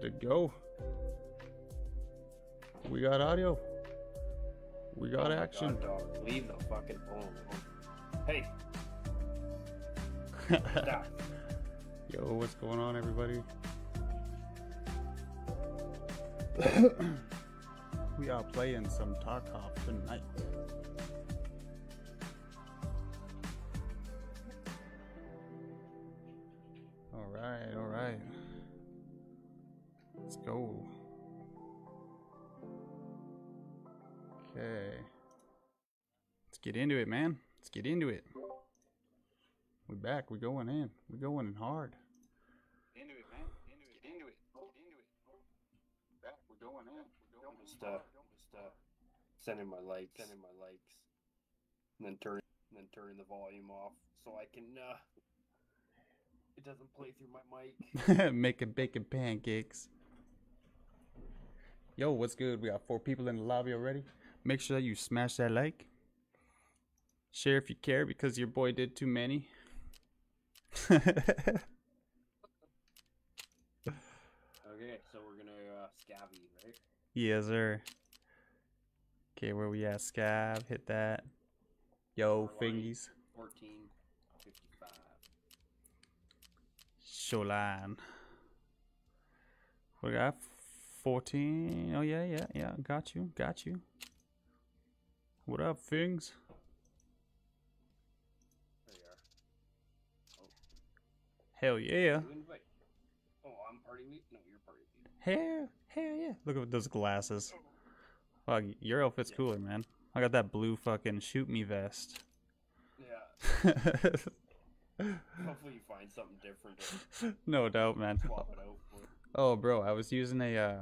Good to go. We got audio. We got Oh action. God, dog. Leave the fucking phone. Hey, stop. Yo, what's going on, everybody? we are playing some Tarkov tonight. Back. We going in. We going in hard. Into it, man. Into it. Into it. Into it. Back. We're going in. We're going Just uh, just uh, sending my likes, sending my likes, and then turn, and then turning the volume off so I can uh, it doesn't play through my mic. Making bacon pancakes. Yo, what's good? We got four people in the lobby already. Make sure that you smash that like. Share if you care because your boy did too many. Okay, so we're gonna uh, scabby, right? yes, sir. Okay, where we at? Scav, hit that. Yo, fingies. Fourteen fifty-five. Sholan. We got 14. Oh, yeah, yeah, yeah. Got you. Got you. What up, Fings? Hell yeah. Oh, I'm party. No, you're party lead. Hell, hell yeah. Look at those glasses. Fuck, your outfit's cooler, man. I got that blue fucking shoot me vest. Yeah. Hopefully you find something different no doubt, man. swap it out for. Oh, bro, I was using a, uh,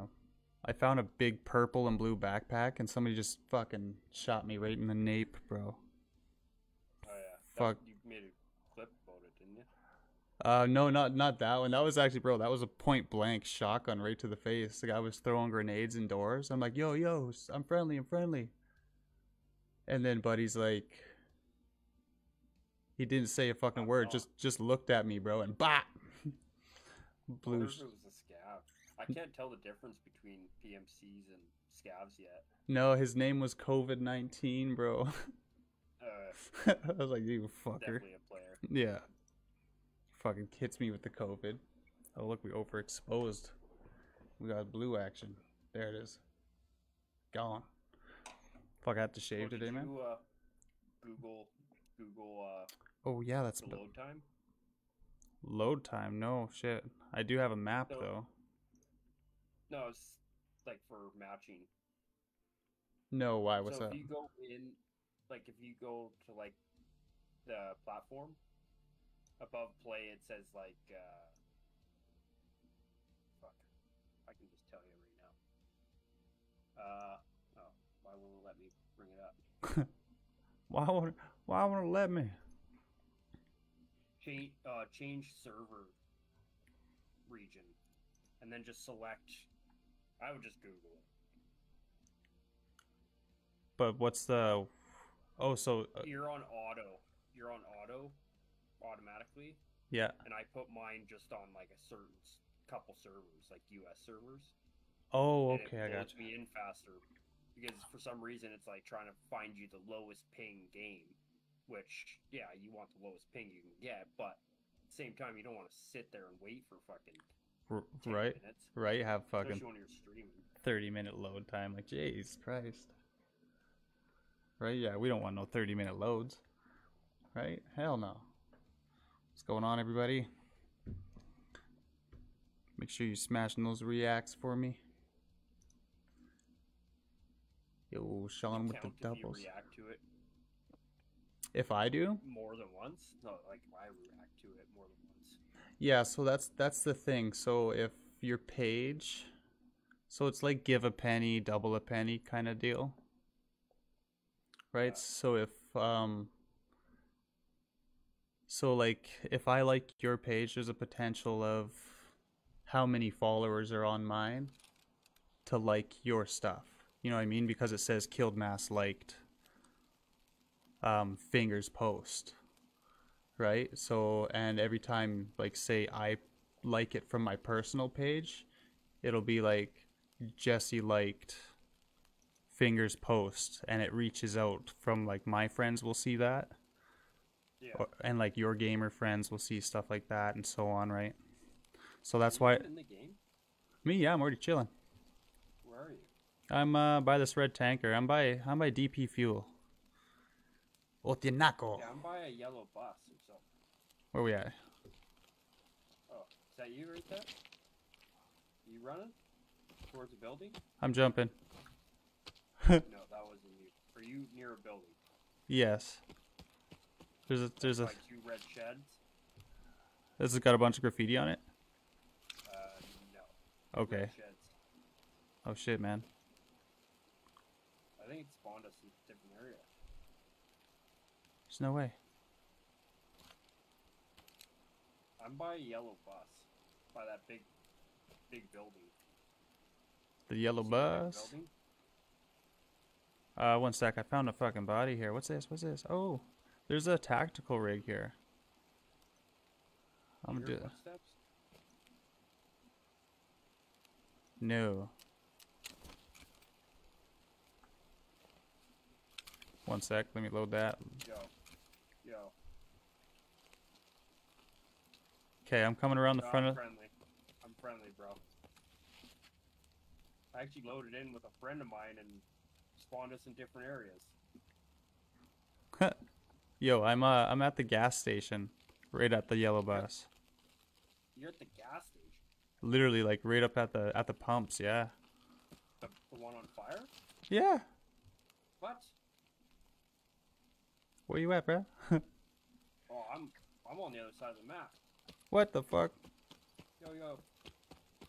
I found a big purple and blue backpack, and somebody just fucking shot me right in the nape, bro. Oh yeah. That- Fuck. You made a clip about it, didn't you? Uh, no, not not that one. That was actually, bro. That was a point blank shotgun right to the face. The guy was throwing grenades indoors. I'm like, yo, yo, I'm friendly, I'm friendly. And then Buddy's like, he didn't say a fucking word. Just just looked at me, bro, and bop. Blue. it was a scav. I can't tell the difference between PMCs and scavs yet. No, his name was COVID nineteen, bro. Uh, I was like, you fucker. definitely a player. Yeah. Fucking hits me with the COVID. Oh look, we overexposed. We got blue action. There it is. Gone. Fuck, I had to shave Oh, today, man. Uh, Google, Google uh, Oh yeah, that's b- load time. load time. No shit. I do have a map So- though. No, it's like for matching. No, why? What's so that? if you go in, like if you go to like the platform above play, it says like, uh, fuck, I can just tell you right now. Uh, oh, why won't it let me bring it up? Why won't Why won't it let me? Change, uh, change server region, and then just select. I would just Google it. But what's the? Oh, so uh, You're on auto. You're on auto, automatically. yeah. and I put mine just on like a certain couple servers, like US servers. Oh, okay, I got you. me in faster because for some reason it's like trying to find you the lowest ping game, which yeah, you want the lowest ping you can get, but at the same time you don't want to sit there and wait for fucking right, minutes, right. Have fucking when you're streaming. 30 minute load time. Like, jeez Christ. Right? Yeah, we don't want no 30 minute loads. Right? Hell no. What's going on, everybody? Make sure you're smashing those reacts for me. Yo, Sean with the Count if you doubles. react to it If I do? more than once, no, like I react to it more than once. Yeah, so that's that's the thing. So if your page so it's like give a penny, double a penny kind of deal. Right? Yeah. So if um so like if I like your page there's a potential of how many followers are on mine to like your stuff. You know what I mean? Because it says killed mass liked um fingers post right? So, and every time, like, say I like it from my personal page, it'll be like Jesse liked fingers post and it reaches out from like my friends will see that Yeah. or, and like your gamer friends will see stuff like that and so on, right? So that's why in the game. me, yeah, I'm already chilling. Where are you? I'm uh by this red tanker. I'm by I'm by DP fuel. Otinako. Yeah, I'm by a yellow bus or something. Where we at? Oh, is that you right there? You running towards a building? I'm jumping. no, that wasn't you. Are you near a building? Yes. There's a there's a two red sheds. this has got a bunch of graffiti on it. Uh, no. Okay. Oh shit, man. I think it spawned us in a different area. There's no way. I'm by a yellow bus. By that big, big building. The yellow bus. Uh, one sec. I found a fucking body here. What's this? What's this? Oh, there's a tactical rig here. I'm gonna do that. No. One sec. Let me load that. Yo. Yo. Okay, I'm coming around the No, front I'm of. friendly. I'm friendly, bro. I actually loaded in with a friend of mine and spawned us in different areas. Yo, I'm uh, I'm at the gas station, right at the yellow bus. You're at the gas station. Literally, like right up at the at the pumps. Yeah. The, the one on fire? Yeah. What? Where you at, bro? Oh, I'm I'm on the other side of the map. what the fuck? Yo yo.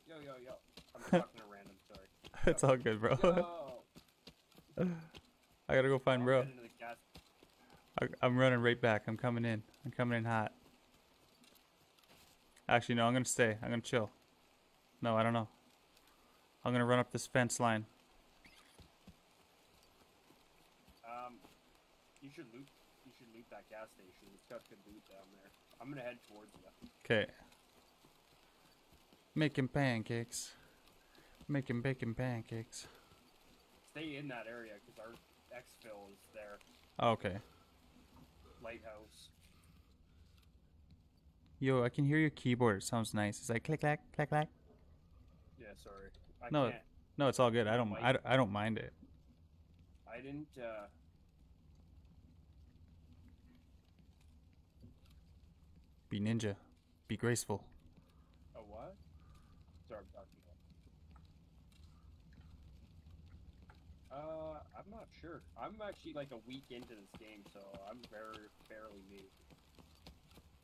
Yo yo yo. I'm talking to random, sorry. it's all good, bro. Yo. I gotta go find I'm bro. heading to the gas I, I'm running right back. I'm coming in. I'm coming in hot. Actually, no. I'm gonna stay. I'm gonna chill. No, I don't know. I'm gonna run up this fence line. Um, you should loot. You should loot that gas station. It's got good loot down there. I'm gonna head towards you. Okay. Making pancakes. Making bacon pancakes. Stay in that area because our exfil is there. Okay. Lighthouse. Yo, I can hear your keyboard. It sounds nice. It's like click clack click clack. Yeah, sorry. I No, can't. No, it's all good. I don't. I, I don't mind it. I didn't. uh... Be ninja. Be graceful. A what? Sorry, I'm talking about. Uh, I'm not sure. I'm actually like a week into this game, so I'm very barely new.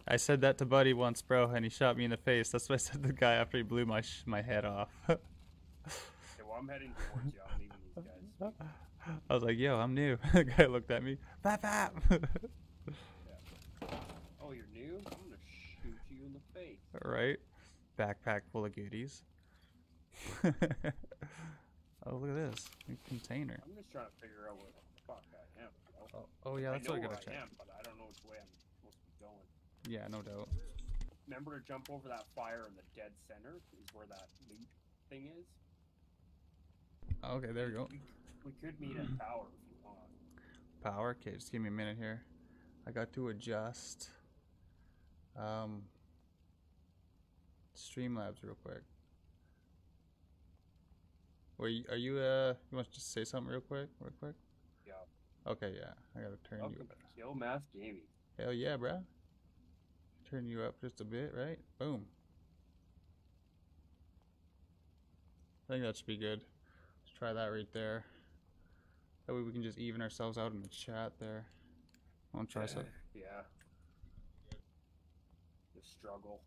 I said that to Buddy once, bro, and he shot me in the face. That's what I said to the guy after he blew my sh- my head off. Okay, well, I'm heading towards you. I'm leaving these guys. I was like, "Yo, I'm new." the guy looked at me. Bap bap. Oh, you're new? I'm gonna shoot you in the face. right? Backpack full of goodies. Oh, look at this a container. I'm just trying to figure out where the fuck I am. bro. Oh, oh yeah, that's I know what I gotta I check. am, but I don't know which way I'm supposed to be going. Yeah, no doubt. Remember to jump over that fire in the dead center is where that loot thing is. Okay, there we go. We, we could meet at tower if you want. Power. Okay, just give me a minute here. I got to adjust. Um, Streamlabs real quick. Were you, are you uh? You want to just say something real quick, real quick? Yeah. Okay, yeah. I gotta turn Welcome you. to Kill Mass Gaming. Hell yeah, bruh. Turn you up just a bit, right? Boom. I think that should be good. Let's try that right there. That way we can just even ourselves out in the chat there. To try some. Yeah. The struggle.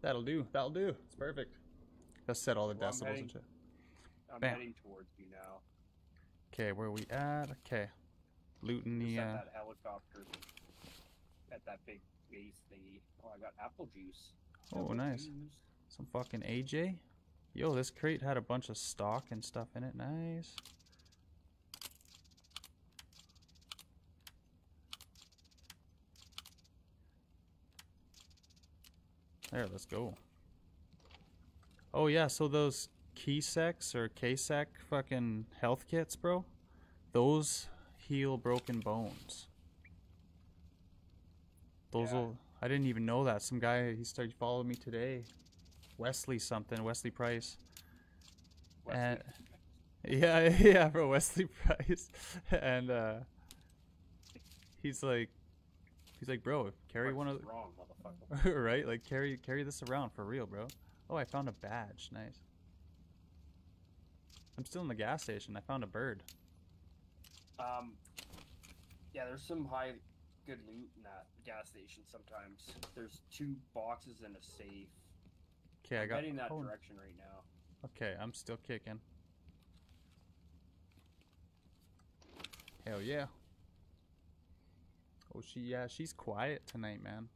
That'll do. That'll do. It's perfect. Let's set all the Well, decibels and shit. I'm Bam. heading towards you now. Okay, where we at? Okay. Looting Just the. at Uh, that helicopter. At that big base thingy. Oh, I got apple juice. Oh, Apple nice. juice. some fucking AJ. Yo, this crate had a bunch of stock and stuff in it. Nice. There, let's go. Oh yeah, so those key Keysex or Ksec fucking health kits, bro. Those heal broken bones. Those Yeah. will. I didn't even know that. Some guy he started following me today. Wesley something. Wesley Price. Wesley. And yeah, yeah, bro, Wesley Price, and uh, he's like, he's like, bro, carry one of, wrong, motherfucker. right? Like carry carry this around for real, bro. Oh, I found a badge. Nice. I'm still in the gas station. I found a bird. Um, yeah, there's some high good loot in that gas station. Sometimes there's two boxes and a safe. Okay, I got. heading that oh, direction right now. Okay, I'm still kicking. Hell yeah. Oh, she yeah, she's quiet tonight, man.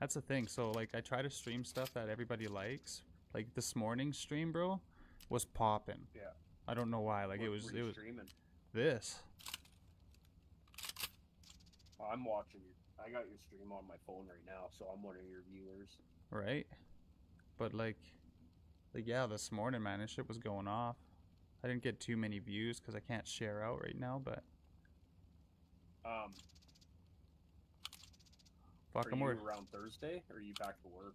That's the thing. So like, I try to stream stuff that everybody likes. Like this morning's stream, bro, was popping. Yeah. I don't know why. Like it was it was streaming. this. I'm watching you. I got your stream on my phone right now, so I'm one of your viewers. right? But like, like yeah, this morning, man, this shit was going off. I didn't get too many views because I can't share out right now. But Um, fuck, are I'm you around Thursday, or are you back to work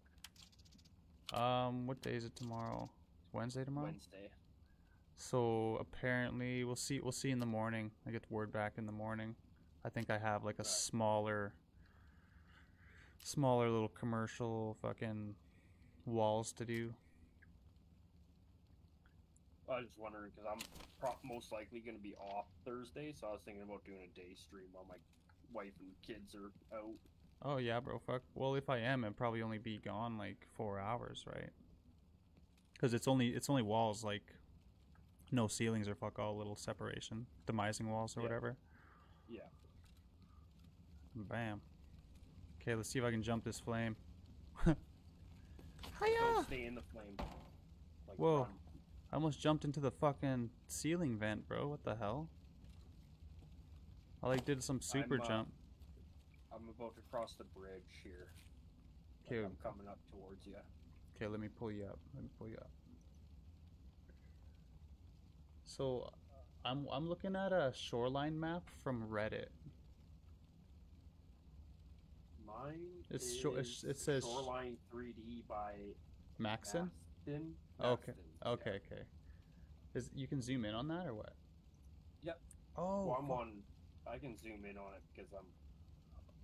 Um, what day is it tomorrow? Wednesday tomorrow. Wednesday? So apparently, we'll see. We'll see in the morning. I get the word back in the morning. I think I have like a Right. smaller, smaller little commercial fucking walls to do. I was just wondering because I'm pro- most likely going to be off Thursday, so I was thinking about doing a day stream while my wife and kids are out. Oh yeah, bro. Fuck. Well, if I am, it'd probably only be gone like four hours, right? Because it's only it's only walls, like no ceilings or fuck all little separation, demising walls or Yeah. whatever. Yeah. Bam. Okay, let's see if I can jump this flame. Don't Hiya! stay in the flame. Like, Whoa. run. I almost jumped into the fucking ceiling vent, bro. What the hell? I like did some super I'm, uh, jump. I'm about to cross the bridge here. Okay. I'm coming up towards you. Okay, let me pull you up. Let me pull you up. So, I'm I'm looking at a shoreline map from Reddit. Mine It's is shor- it says- Shoreline 3D by Maxon? Okay. Maston, yeah. Okay, okay. Is you can zoom in on that or what? Yep. Oh. Well, I'm fu- on. I can zoom in on it because I'm.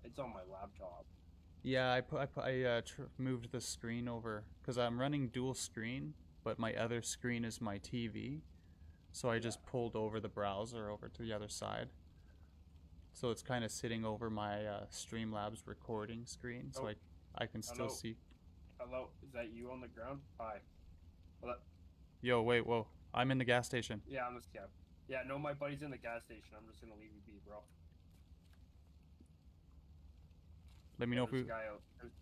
It's on my laptop. Yeah, I put I, put, I uh, tr- moved the screen over because I'm running dual screen, but my other screen is my TV, so I just pulled over the browser over to the other side. So it's kind of sitting over my uh, Streamlabs recording screen, so Oh. I I can still Hello? see. Hello, is that you on the ground? Hi. Well, that, Yo, wait, whoa! I'm in the gas station. yeah, I'm just scav. Yeah, no, my buddy's in the gas station. I'm just gonna leave you be, bro. Let me know if we a guy out. there's-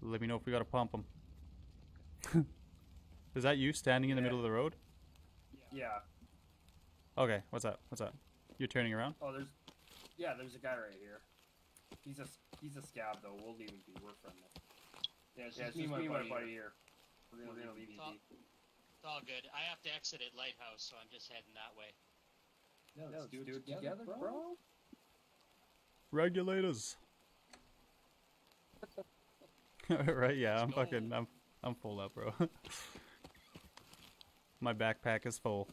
let me know if we gotta pump him. is that you standing in the Yeah. middle of the road? Yeah. Okay, what's up? What's up? You're turning around? Oh, there's. Yeah, there's a guy right here. He's a he's a scav though. We'll leave him be. We're friendly. Yeah, it's Yeah, just it's just me, and my buddy here. here. We're gonna, we're gonna leave you be. It's all good. I have to exit at Lighthouse, so I'm just heading that way. Yeah, let's, do, it together, bro. Regulators. right? Yeah, I'm go. fucking. I'm. I'm full up, bro. My backpack is full.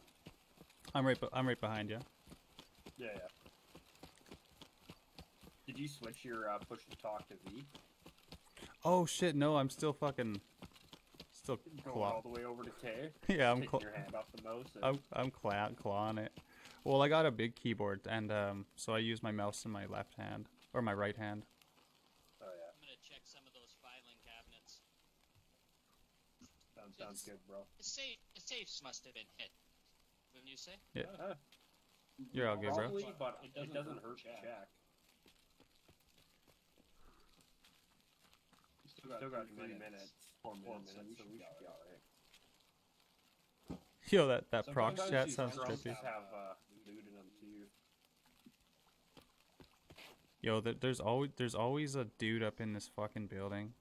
I'm right. be- I'm right behind you. Yeah, yeah. Did you switch your uh, push to talk to V? Oh shit! No, I'm still fucking. Still Going claw. all the way over to Tay. Yeah, I'm. taking Cl- your hand off the mouse. and- I'm. I'm claw- clawing it. Well, I got a big keyboard, and um, so I use my mouse in my left hand or my right hand. Oh yeah, I'm gonna check some of those filing cabinets. Sounds sounds good, bro. The safe, the safes must have been hit. Wouldn't you say? Yeah. Uh, You're all good, bro. Probably, but It it doesn't doesn't, hurt hurt to to check. check. You Still got, three minutes, four minutes, so we should, be alright. Yo, that that proc Sometimes chat sounds trippy. Have uh, loot in them too. Yo, there's always there's always a dude up in this fucking building.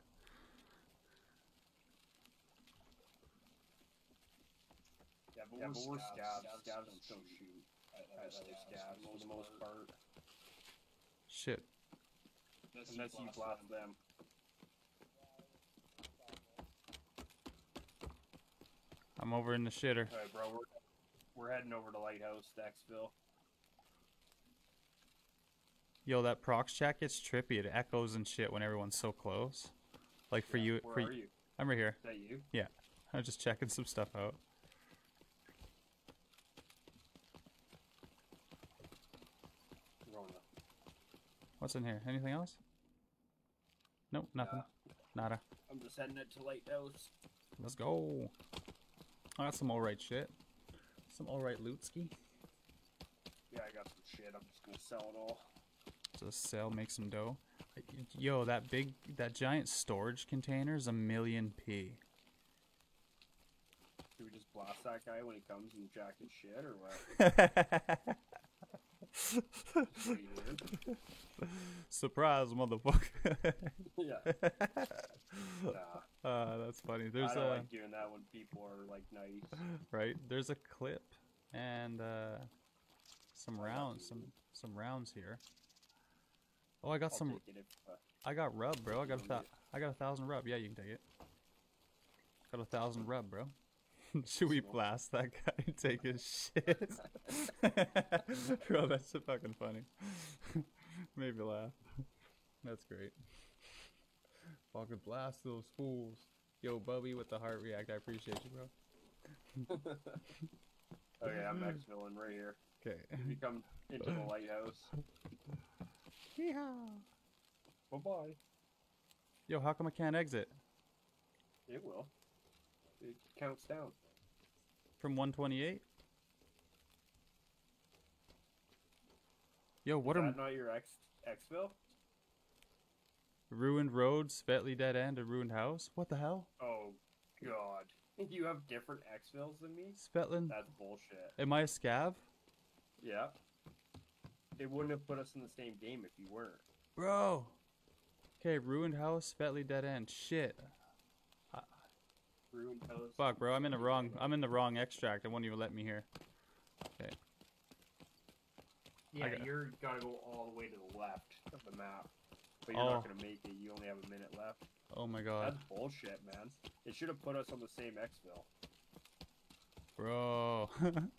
Yeah, but we're scavs. Scavs don't shoot at other scavs for the most part, Shit. unless you blast them. I'm over in the shitter. All right, bro, we're we're heading over to Lighthouse, Stacksville. Yo, that prox chat gets trippy. It echoes and shit when everyone's so close. Like for Yeah, you, where for are you? I'm right here. Is that you? Yeah, I'm just checking some stuff out. What's in here? Anything else? Nope, nothing. Nada. I'm just heading it to Lighthouse. Let's go. I got some alright shit. Some alright lootski. Yeah, I got some shit. I'm just gonna sell it all. Just sell, make some dough. Yo, that big, that giant storage container is a million P. Do we just blast that guy when he comes and jack his shit, or what? What do you do? Surprise, motherfucker. yeah. Nah, uh, that's funny. There's I don't a like doing that when people are like nice. right. There's a clip and uh, some rounds, some some rounds here. Oh, I got I'll some. if, uh, I got rub, bro. I got a want I got a thousand rub. Yeah, you can take it. Got a thousand rub, bro. Should we blast that guy and take his shit? bro, that's so fucking funny. Made me laugh. That's great. Fucking blast those fools. Yo, Bubby with the heart react. I appreciate you, bro. Oh, okay, I'm next villain right here. Okay. If you come into the lighthouse, bye bye. Yo, how come I can't exit? It will. It counts down. From 128? Yo, what Is are that not your ex exfil? ruined roads, Svetley dead end, a ruined house? What the hell? Oh god. You have different exfils than me? Svetlin, That's bullshit. am I a scav? Yeah. It wouldn't have put us in the same game if you weren't. Bro. Okay, ruined house, Svetley dead end. Shit. Fuck, bro, I'm in the wrong. I'm in the wrong extract. It won't even let me here. Okay. Yeah, got- you're gotta go all the way to the left of the map. But you're Oh. not gonna make it. You only have a minute left. Oh my god, That's bullshit, man. It should have put us on the same exfil. bro.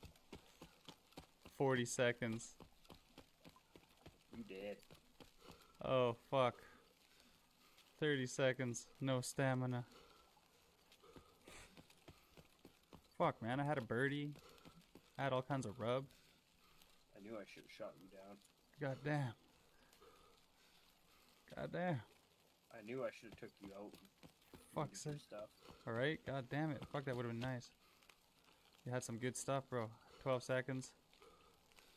40 seconds. You did. Oh fuck. 30 seconds. No stamina. Fuck, man. I had a birdie. I had all kinds of rub. I knew I should have shot you down. God damn. God damn. I knew I should have took you out. Fuck, Fuck's looted your sake. stuff. Alright, god damn it. Fuck, that would have been nice. You had some good stuff, bro. 12 seconds.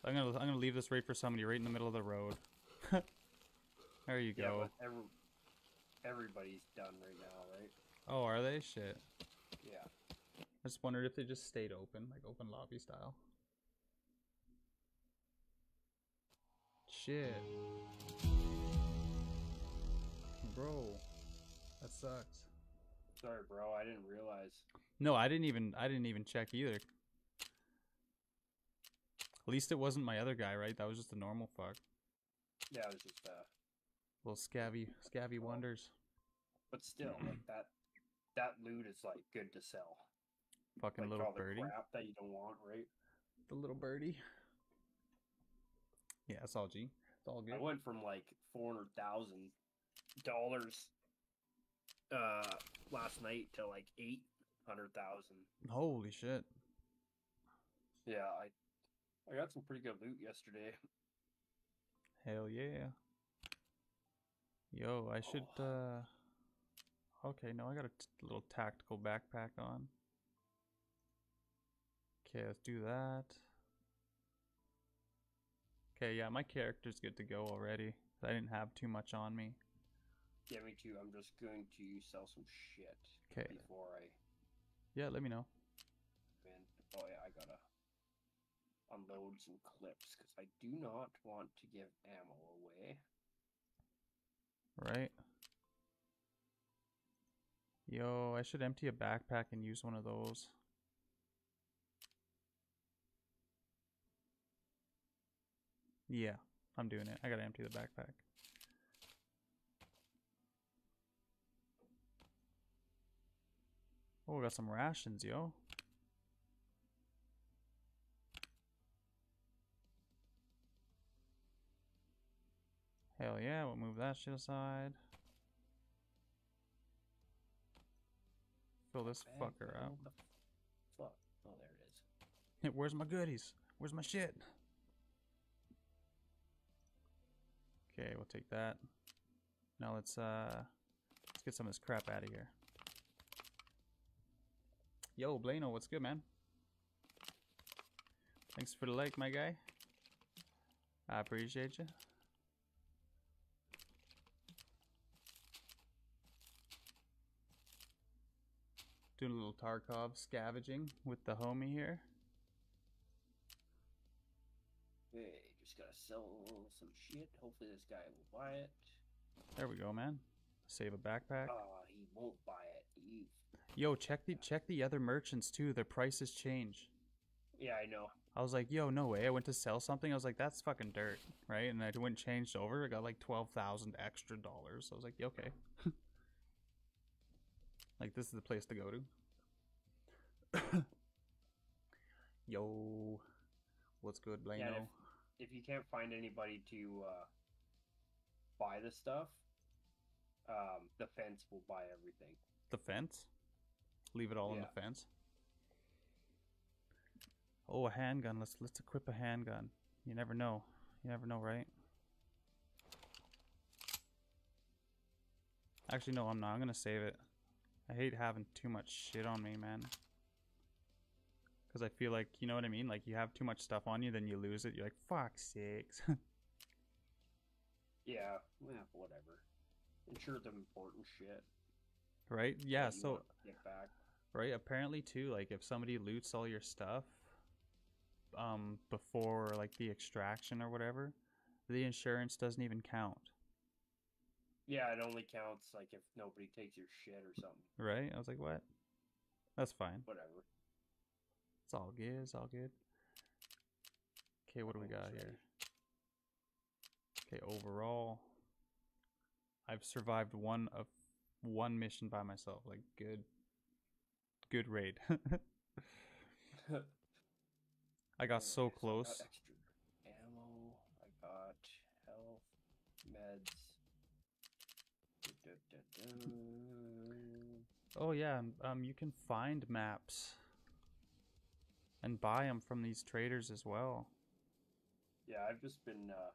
I'm gonna I'm gonna leave this right for somebody right in the middle of the road. there you Yeah, go. but every, everybody's done right now, right? Oh, are they? Shit. Yeah. I just wondered if they just stayed open, like open lobby style. Shit. Bro. That sucks. Sorry, bro. I didn't realize. No, I didn't even I didn't even check either. At least it wasn't my other guy, right? That was just a normal fuck. Yeah, it was just uh. Little scabby scabby wonders. But still, like that. That loot is like good to sell. Fucking Like little birdie. that you don't want, right? The little birdie. Yeah, it's all G. It's all good. I went from like four hundred thousand dollars uh last night to like eight hundred thousand. Holy shit. Yeah, I I got some pretty good loot yesterday. Hell yeah. Yo, I should, Oh. uh. Okay, no, I got a t- little tactical backpack on. Okay, let's do that. Okay, yeah, my character's good to go already. I didn't have too much on me. Yeah, me too. I'm just going to sell some shit 'Kay. before I Yeah, let me know. Oh yeah, I gotta unload some clips because I do not want to give ammo away. Right? Yo, I should empty a backpack and use one of those. Yeah, I'm doing it. I gotta empty the backpack. Oh, we got some rations, yo. Hell yeah, we'll move that shit aside. Fill this fucker the Fuck. Oh, there it is. Where's my goodies? Where's my shit? Okay, we'll take that. Now let's uh let's get some of this crap out of here. Yo, Blano, what's good, man? Thanks for the like, my guy. I appreciate you. Doing a little Tarkov scavenging with the homie here. Hey, just gotta sell some shit. Hopefully this guy will buy it. There we go, man. Save a backpack. Ah, he won't buy it. He... Yo, check the check the other merchants too. Their prices change. Yeah, I know. I was like, yo, no way. I went to sell something. I was like, that's fucking dirt, right? And I went and changed over. I got like twelve thousand extra dollars. I was like, yeah, okay. like this is the place to go to. yo, what's good, Blano? Yeah, if, you can't find anybody to uh, buy the stuff, um, the fence will buy everything. The fence? Leave it all Yeah. the fence. Oh, a handgun. Let's let's equip a handgun. You never know. You never know, right? Actually, no, I'm not. I'm gonna save it. I hate having too much shit on me, man. Because I feel like, you know what I mean? Like, you have too much stuff on you, then you lose it. You're like, fuck sakes. Yeah, well, whatever. Insure the important shit. right? Yeah, so get back. right apparently too like if somebody loots all your stuff um before like the extraction or whatever the insurance doesn't even count Yeah, it only counts like if nobody takes your shit or something. right i was like what that's fine Whatever. It's all good it's all good. Okay what do we got here? okay overall i've survived one of one mission by myself like good good raid. I got so I close. got extra ammo. I got health, meds. Oh yeah, um, you can find maps and buy them from these traders as well. Yeah, I've just been. Uh,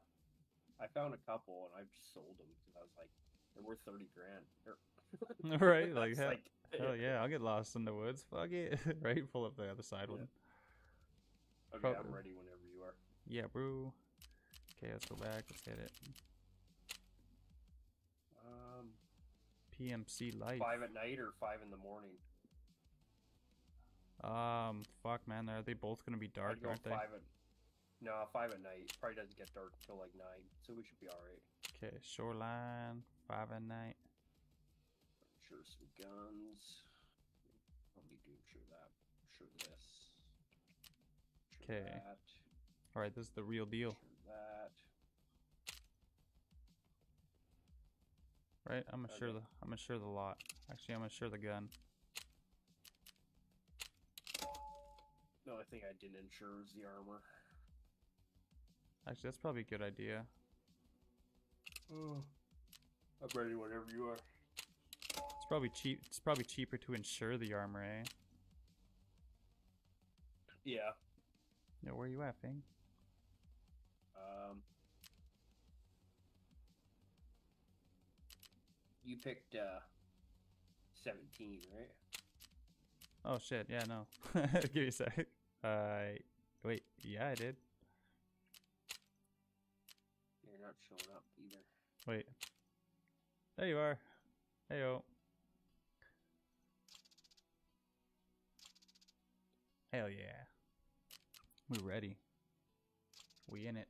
I found a couple and I've just sold them because I was like, they're worth thirty grand. Right? Like, hell, hell yeah, I'll get lost in the woods. Fuck it, right? Pull up the other side Yeah. one. Okay, Prob- I'm ready whenever you are. Yeah, bro. Okay, let's go back. Let's hit it. Um, PMC life. five at night or five in the morning. Um, fuck, man. Are they both gonna be dark, go aren't they? At, no, five at night. Probably doesn't get dark until like nine, so we should be all right. Okay, shoreline, five at night. Sure, some guns. Let me do sure that. Sure this. Sure 'Kay. that. All right, this is the real deal, Sure that. right? I'm gonna sure the I'm gonna sure the lot. Actually, I'm gonna sure the gun. The only thing I didn't insure was the armor. Actually, that's probably a good idea. Oh. I'm ready whenever you are. It's probably cheap. It's probably cheaper to insure the armor, eh? Yeah. Yeah, where are you at, Fing? Um. You picked uh, seventeen, right? Oh shit, yeah, no. Give me a sec. Uh, wait, yeah, I did. You're not showing up either. Wait. There you are. Heyo. Hell yeah. We're ready. We in it.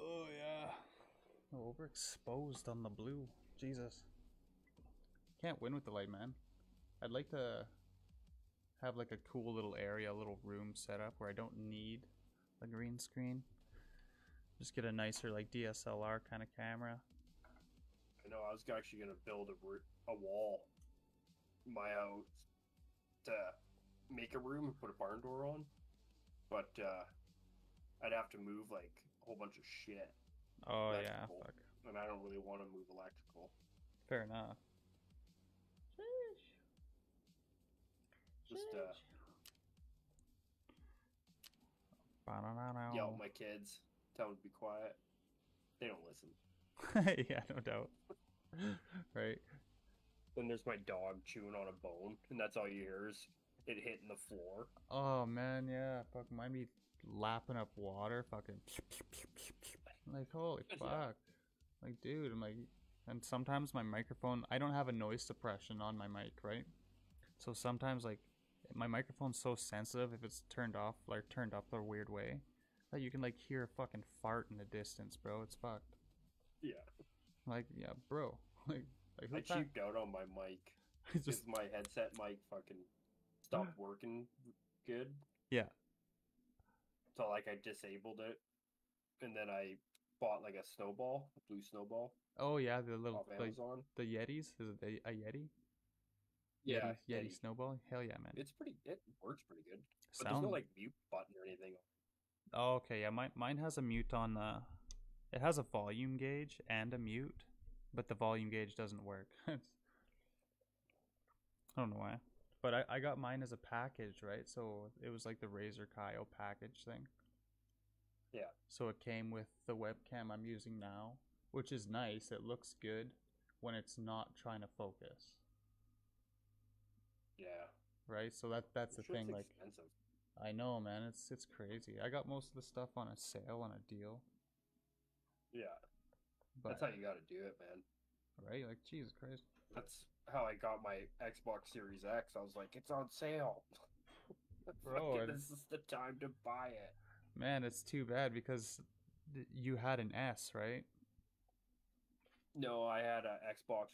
Oh yeah. Oh, overexposed on the blue. Jesus. Can't win with the light, man. I'd like to have like a cool little area, a little room set up where I don't need the green screen. Just get a nicer like DSLR kind of camera. I know I was actually gonna build a a wall my house to make a room and put a barn door on, but uh, I'd have to move like a whole bunch of shit, Oh yeah, fuck. and I don't really want to move electrical. Fair enough. Just uh, Ba-na-na-na. yell at my kids, tell them to be quiet. They don't listen. yeah, no doubt. right. Then there's my dog chewing on a bone, and that's all you hear is it hitting the floor. Oh man, yeah. Fuck, mind me lapping up water. Fucking. Like holy fuck. Like dude, I'm like, and sometimes my microphone. I don't have a noise suppression on my mic, right? So sometimes like my microphone's so sensitive if it's turned off, like turned up the weird way, that you can like hear a fucking fart in the distance, bro. It's fucked. Yeah, Like yeah, bro. Like like I cheaped out on my mic. It's Just my headset mic fucking stopped working good. Yeah. So like I disabled it, and then I bought like a snowball, a blue snowball oh yeah, the little off like Amazon. the Yetis. Is it a Yeti? Yeah, Yeti, Yeti Yeti. snowball. Hell yeah, man. It's pretty. It works pretty good. But there's no like mute button or anything. Oh, okay, yeah. Mine mine has a mute on the. It has a volume gauge and a mute, but the volume gauge doesn't work. I don't know why, but I I got mine as a package, right? So it was like the Razer Kiyo package thing. Yeah. So it came with the webcam I'm using now, which is nice. It looks good when it's not trying to focus, Yeah. right? So that that's the thing. Like expensive. I know, man. It's it's crazy. I got most of the stuff on a sale on a deal, Yeah, but that's how you got to do it, man. right? Like Jesus Christ. That's how I got my Xbox Series X. I was like, it's on sale. Bro, Fucking, this is the time to buy it. Man, it's too bad because th- you had an S, right? No, I had a Xbox.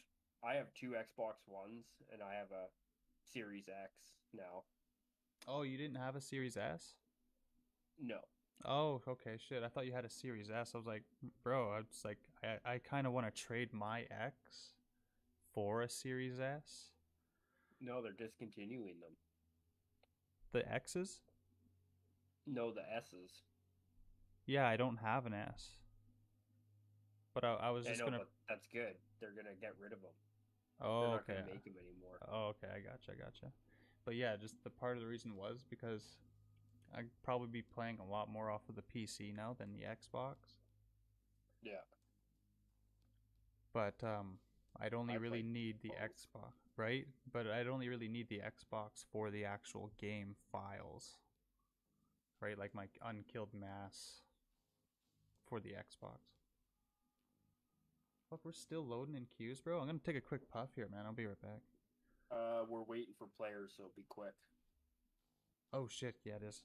I have two Xbox Ones, and I have a Series X now. Oh, you didn't have a Series S? No, Oh, okay, shit. I thought you had a Series S. I was like, bro, I was like, I, I kind of want to trade my X for a Series S. no, they're discontinuing them. The X's? No, the S's. Yeah, I don't have an S. But I, I was I just know, gonna. but that's good. They're gonna get rid of them. Oh, okay. gonna make them anymore. Oh, okay. I gotcha. I gotcha. But yeah, just the part of the reason was because I'd probably be playing a lot more off of the PC now than the Xbox. Yeah, But um, I'd only I really need the both. Xbox, right? But I'd only really need the Xbox for the actual game files, right? Like my unkilled mass for the Xbox. Fuck, we're still loading in queues, bro. I'm gonna take a quick puff here, man. I'll be right back. uh, we're waiting for players, so be quick. Oh shit, yeah, it is.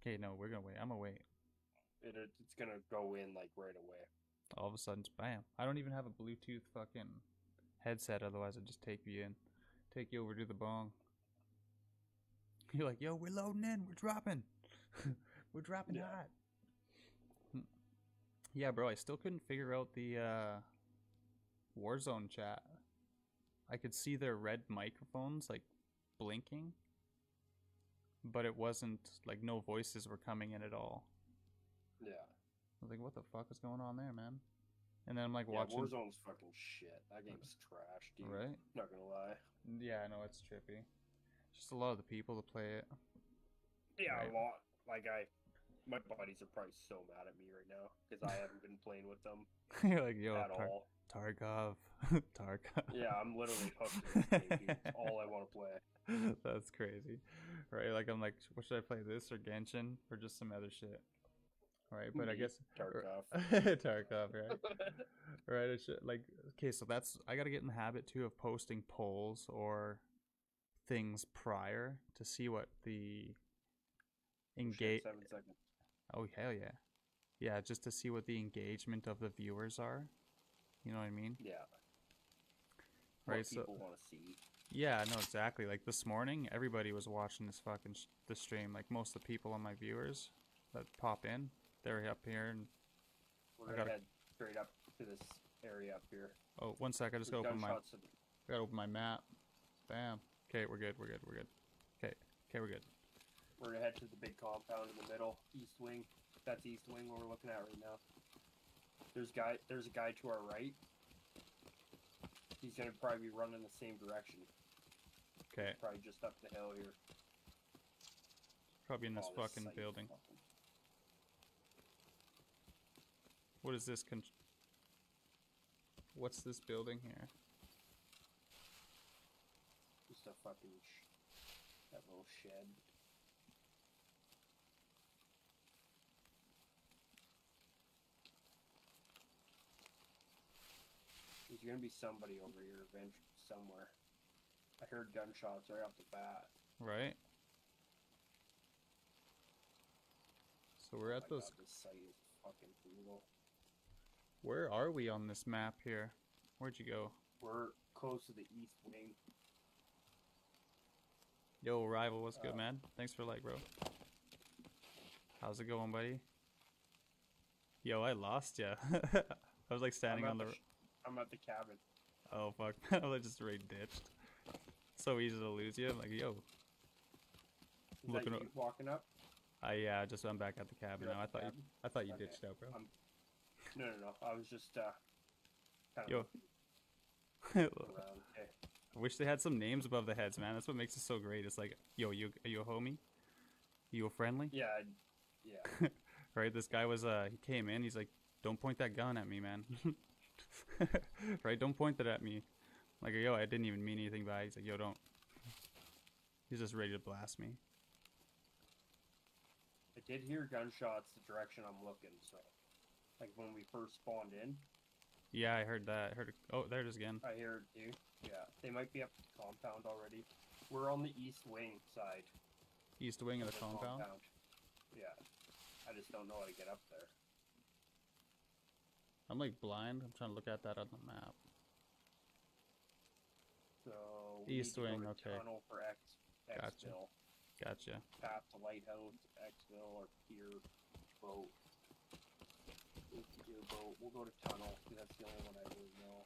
Okay, no, we're gonna wait. I'm gonna wait. It, it- it's gonna go in like right away. All of a sudden, bam! I don't even have a Bluetooth fucking headset. Otherwise, I'd just take you in, take you over to the bong. You're like, yo, we're loading in. We're dropping. we're dropping Yeah. hot. Yeah, bro. I still couldn't figure out the uh, Warzone chat. I could see their red microphones like blinking, but it wasn't like no voices were coming in at all. Yeah, I was like, what the fuck is going on there, man? And then I'm like yeah. watching. Warzone's fucking shit. That game's trash, dude. Right? Not gonna lie. Yeah, I know it's trippy. Just a lot of the people to play it. Yeah, Right. a lot. Like I, my buddies are probably so mad at me right now because I haven't been playing with them You're like, yo, at Tar- all. Tarkov, Tarkov. Yeah, I'm literally hooked to game. It's all I want to play. That's crazy, right? Like I'm like, what should I play? This or Genshin or just some other shit? Right, but I guess Tarkov. Tarkov, right? right. It should, like, okay, so that's I gotta get in the habit too of posting polls or things prior to see what the engage. Seven seconds. Oh hell yeah, yeah, just to see what the engagement of the viewers are. You know what I mean? Yeah. Right, What so- people want to see. Yeah, no, exactly. Like this morning, everybody was watching this fucking sh- the stream. Like most of the people on my viewers that pop in. They're up here and We're I gonna gotta- head straight up to this area up here. oh, one sec. I just gotta open my gunshots in- gotta open my map. Bam. Okay, we're good. We're good. We're good. Okay. Okay, we're good. We're gonna head to the big compound in the middle, east wing. That's east wing what we're looking at right now. There's guy. There's a guy to our right. He's gonna probably be running the same direction. Okay. Probably just up the hill here. Probably in this Oh, fucking building. fucking- What is this? Con- What's this building here? Just a fucking sh- that little shed. There's gonna be somebody over here eventually somewhere. I heard gunshots right off the bat. Right. So we're Oh at my those. God, this site is fucking brutal. Where are we on this map here? Where'd you go? We're close to the east wing. Yo, rival, what's good, Uh, man? Thanks for like, bro. How's it going, buddy? Yo, I lost ya. I was like standing on the. I'm at the cabin. Oh fuck! I just right ditched. So easy to lose you. I'm like, yo, Is Looking that up- walking up? I yeah, just I'm back at the cabin You're now. I thought you. I thought you Okay. ditched out, bro. Um, No, no, no. I was just uh, kind of Yo. looking I wish they had some names above the heads, man. That's what makes it so great. It's like, yo, you, are you a homie? You a friendly? Yeah, yeah. right? This guy was uh he came in, he's like, Don't point that gun at me, man. right? Don't point that at me. Like, yo, I didn't even mean anything by it. He's like, yo, don't. He's just ready to blast me. I did hear gunshots the direction I'm looking, so like when we first spawned in, Yeah, I heard that. I heard it. Oh, there it is again. I heard you. Yeah, they might be up the compound already. We're on the east wing side. East wing of of the compound. Yeah, I just don't know how to get up there. I'm like blind. I'm trying to look at that on the map. So East need to go wing, okay. Tunnel for X, Gotcha. exfil. Gotcha. Path to Lighthouse, exfil, or Pier Boat. Pier Boat. We'll go to Tunnel because that's the only one I really know.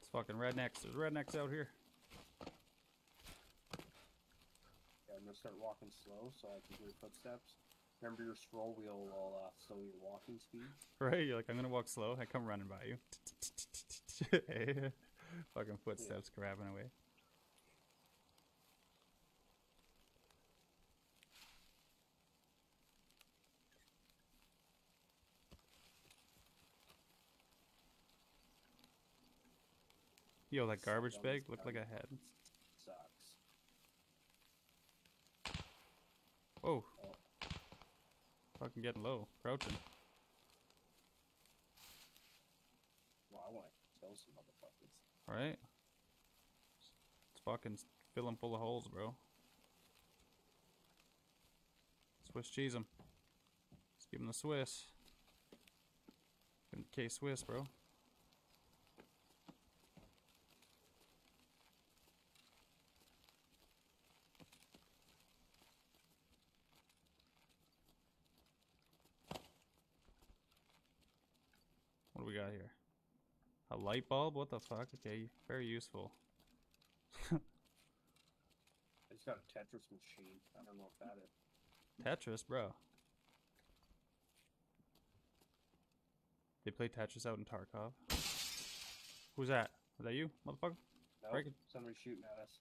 It's fucking rednecks. There's rednecks out here. Yeah, I'm gonna start walking slow so I can hear footsteps. Remember your scroll wheel will uh, slow your walking speed. Right? You're like, I'm gonna walk slow. I come running by you. fucking footsteps grabbing away. Yo, that garbage bag looked like a head. Sucks. Oh, fucking getting low. Crouching. well, I want to kill some motherfuckers. Right? It's fucking filling full of holes, bro. Swiss cheese him. Let's give him the Swiss. Give him K Swiss, bro. We got here? A light bulb? What the fuck? Okay, very useful. I just got a Tetris machine. I don't know if that is. Tetris, bro. They play Tetris out in Tarkov. Who's that? Is that you, motherfucker? No, it. somebody's shooting at us.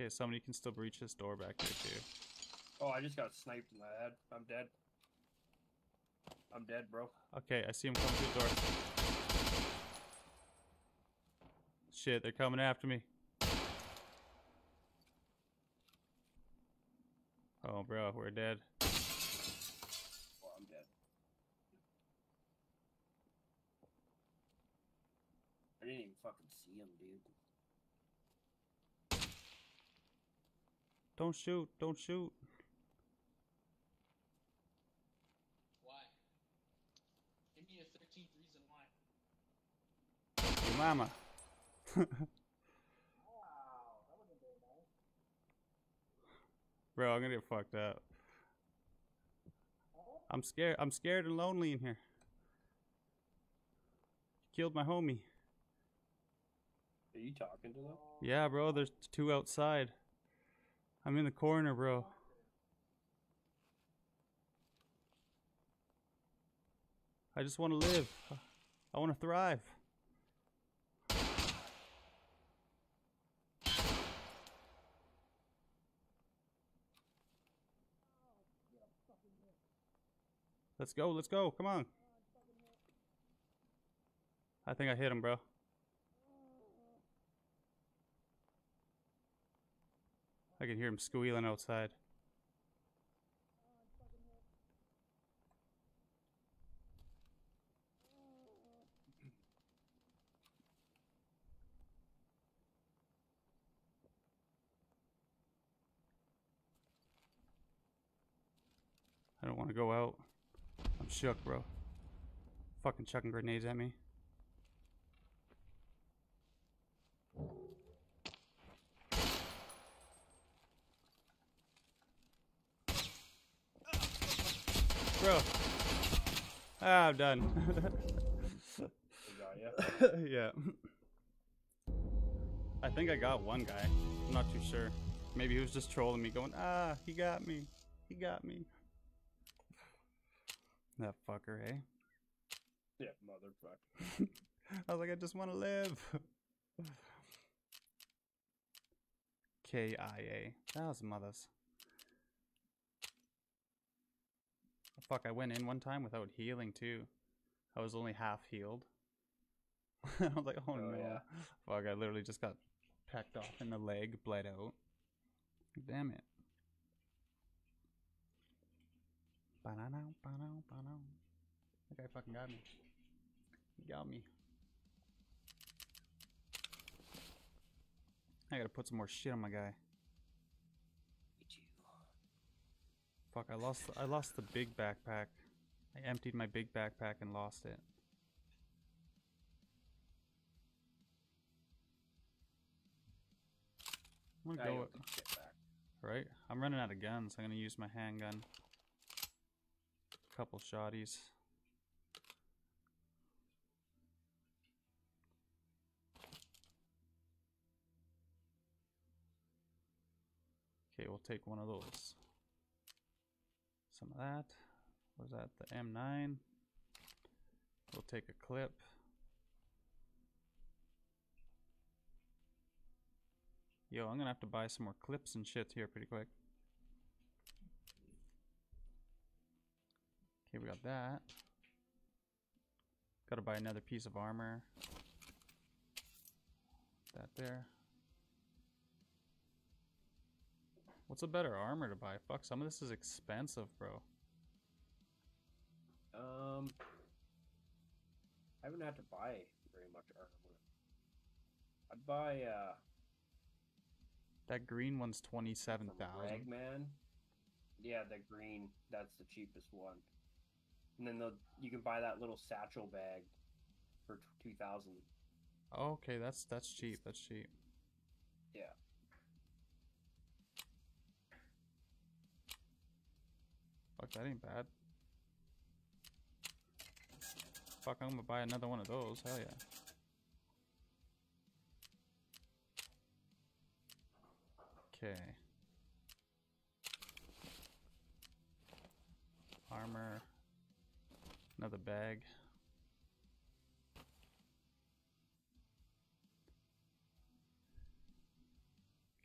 Okay, somebody can still breach this door back there too. Oh, I just got sniped in the head. I'm dead. I'm dead, bro. Okay, I see him coming through the door. Shit, they're coming after me. Oh, bro, we're dead. Oh, I'm dead. I didn't even fucking see him, dude. Don't shoot. Don't shoot. Why? Give me a 13th reason why. Your mama. Wow, that wouldn't been nice. Bro, I'm gonna get fucked up. I'm scared. I'm scared and lonely in here. You Killed my homie. Are you talking to them? Yeah, bro. There's two outside. I'm in the corner, bro. I just want to live. I want to thrive. Let's go, let's go, come on. I think I hit him, bro. I can hear him squealing outside. I don't want to go out. I'm shook, bro. Fucking chucking grenades at me. Bro. Ah, I'm done. I yeah. I think I got one guy. I'm not too sure. Maybe he was just trolling me, going, ah, he got me. He got me. That fucker, eh? Yeah, motherfucker. I was like, I just want to live. KIA. That was mothers. Fuck, I went in one time without healing too. I was only half healed. I was like, oh, Oh, no. yeah. Fuck, I literally just got pecked off in the leg, bled out. Damn it. Banana, banana, banana. That guy fucking got me. He got me. I gotta put some more shit on my guy. Fuck, I lost I lost the big backpack. I emptied my big backpack and lost it. I'm gonna go don't think shit back. right. I'm running out of guns. I'm gonna use my handgun. A Couple shotties. Okay, we'll take one of those. Some of that. Was that the M9? We'll take a clip. Yo, I'm gonna have to buy some more clips and shit here pretty quick. Okay, we got that. Gotta buy another piece of armor. That there. What's a better armor to buy? Fuck, some of this is expensive, bro. Um, I haven't had to buy very much armor. I'd buy uh That green one's 27,000. Ragman. Yeah, the green. That's the cheapest one. And then the you can buy that little satchel bag for two thousand. Oh, okay, that's that's cheap. That's cheap. Yeah. Fuck, that ain't bad. Fuck, I'm gonna buy another one of those. Hell yeah. Okay. Armor. Another bag.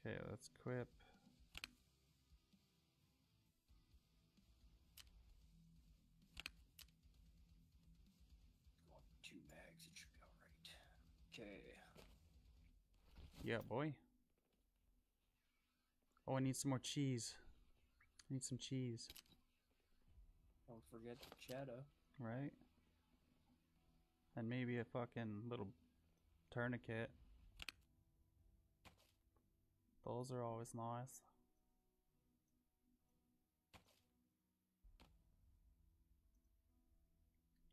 Okay, let's equip. Yeah, boy. Oh, I need some more cheese. I need some cheese. Don't forget the cheddar. Right. And maybe a fucking little tourniquet. Those are always nice.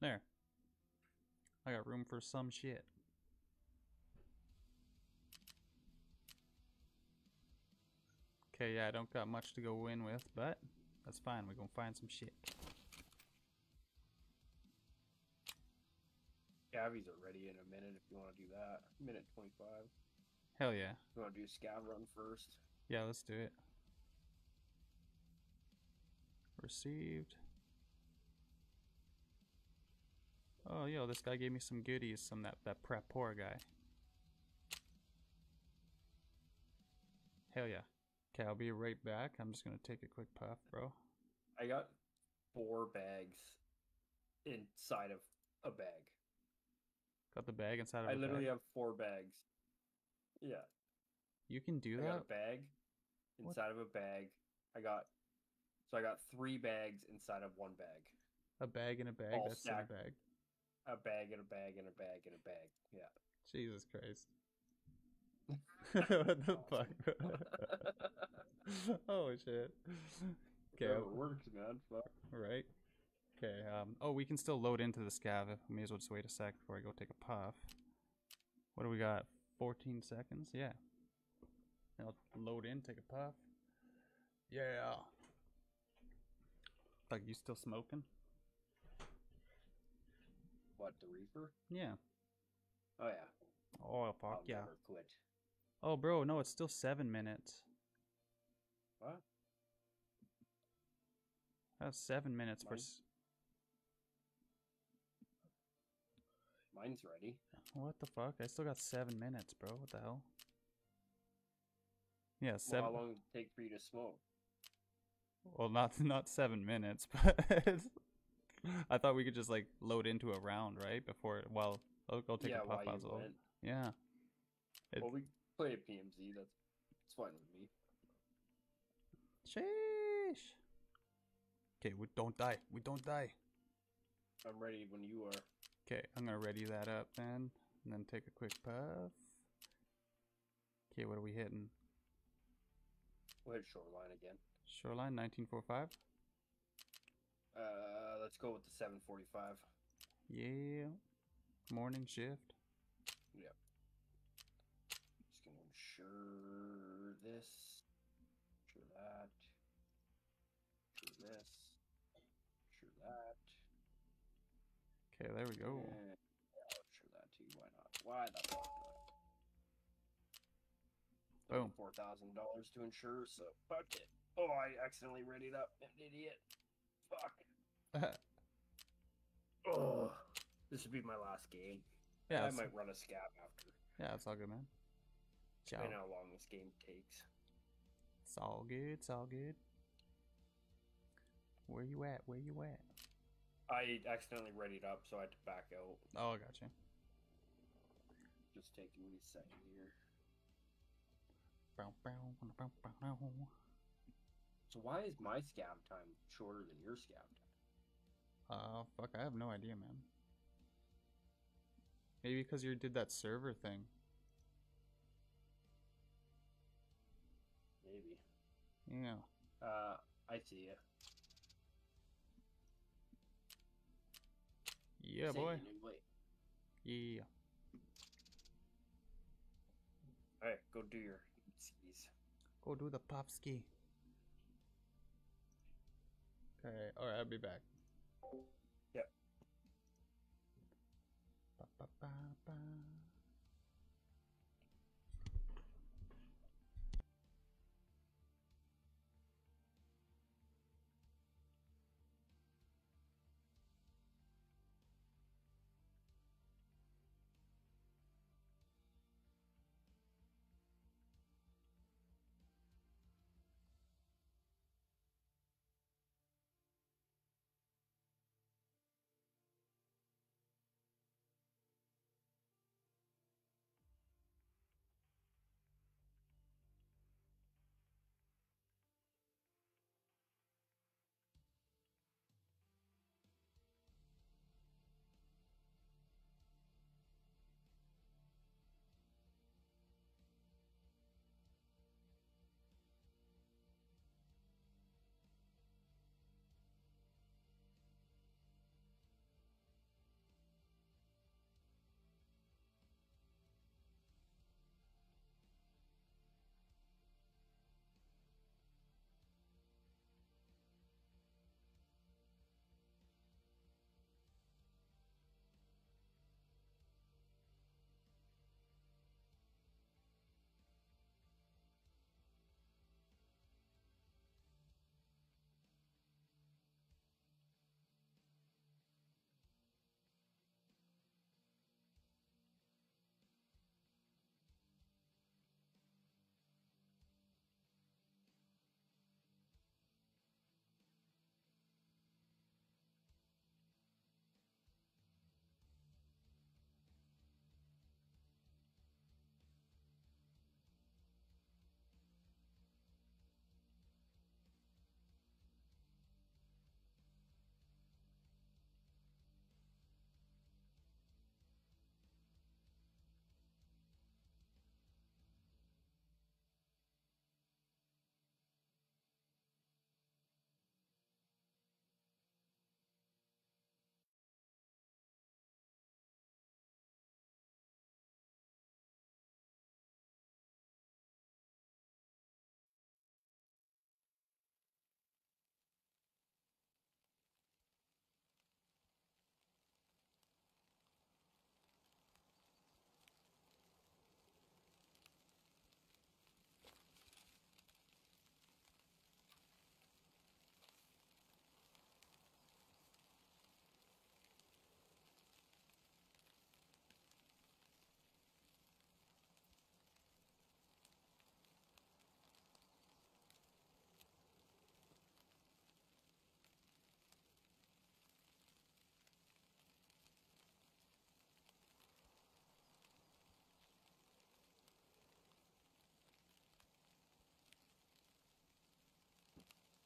There. I got room for some shit. Okay, yeah, I don't got much to go in with, but that's fine. We're gonna find some shit. Scabbies are ready in a minute if you want to do that. Minute 25. Hell yeah. You want to do scav run first? Yeah, let's do it. Received. Oh, yo, this guy gave me some goodies, some that that prep poor guy. Hell yeah. Okay, I'll be right back. I'm just gonna take a quick puff, bro. I got four bags inside of a bag. Got the bag inside of I literally bag. have four bags. Yeah. You can do I got that? a bag What? inside of a bag. I got so I got three bags inside of one bag. A bag in a bag all that's in a stacked. bag. A bag and a bag and a bag and a bag. Yeah. Jesus Christ. What the fuck? oh shit. Okay, Whatever works, man. Fuck. right. Okay, um oh we can still load into the scav. May as well just wait a sec before I go take a puff. What do we got? 14 seconds? Yeah. I'll load in, take a puff. Yeah. Like you still smoking? What, the reefer? Yeah. Oh yeah. Oh fuck I'll yeah. never quit. Oh bro, no, it's still seven minutes. What? That's seven minutes for. Mine- s- Mine's ready. What the fuck? I still got seven minutes, bro. What the hell? Yeah, Well, seven. how long does it take for you to smoke? Well, not not seven minutes, but I thought we could just like load into a round, right? Before, well, I'll oh, go take yeah, a puff. while as you well. Yeah. It- Well, we play a PMC. That's it's fine with me. Sheesh. Okay, we don't die. We don't die. I'm ready when you are. Okay, I'm gonna ready that up then, and then take a quick puff. Okay, what are we hitting? We'll hit shoreline again. Shoreline 1945. Uh, let's go with the 745. Yeah. Morning shift. Yep. Just gonna this, ensure that, ensure this, ensure that. Okay, there we go. and- oh, Yeah, I'll ensure that too. Why not? Why the fuck not? Boom. Four thousand dollars to insure, so fuck it. Oh, I accidentally read it up. An idiot. Fuck. Oh, this would be my last game. yeah, I might run a scav after. yeah, it's all good, man. Ciao. Depending how long this game takes. It's all good. It's all good. Where you at? Where you at? I accidentally read it up, so I had to back out. Oh, I got you. Just taking me a second here. So why is my scav time shorter than your scav time? Uh, fuck, I have no idea, man. Maybe because you did that server thing. Yeah. Uh, I see ya. Yeah, Send boy. Yeah. Alright, go do your skis. Go do the pop ski. Okay, alright, I'll be back. Yep. Ba, ba, ba,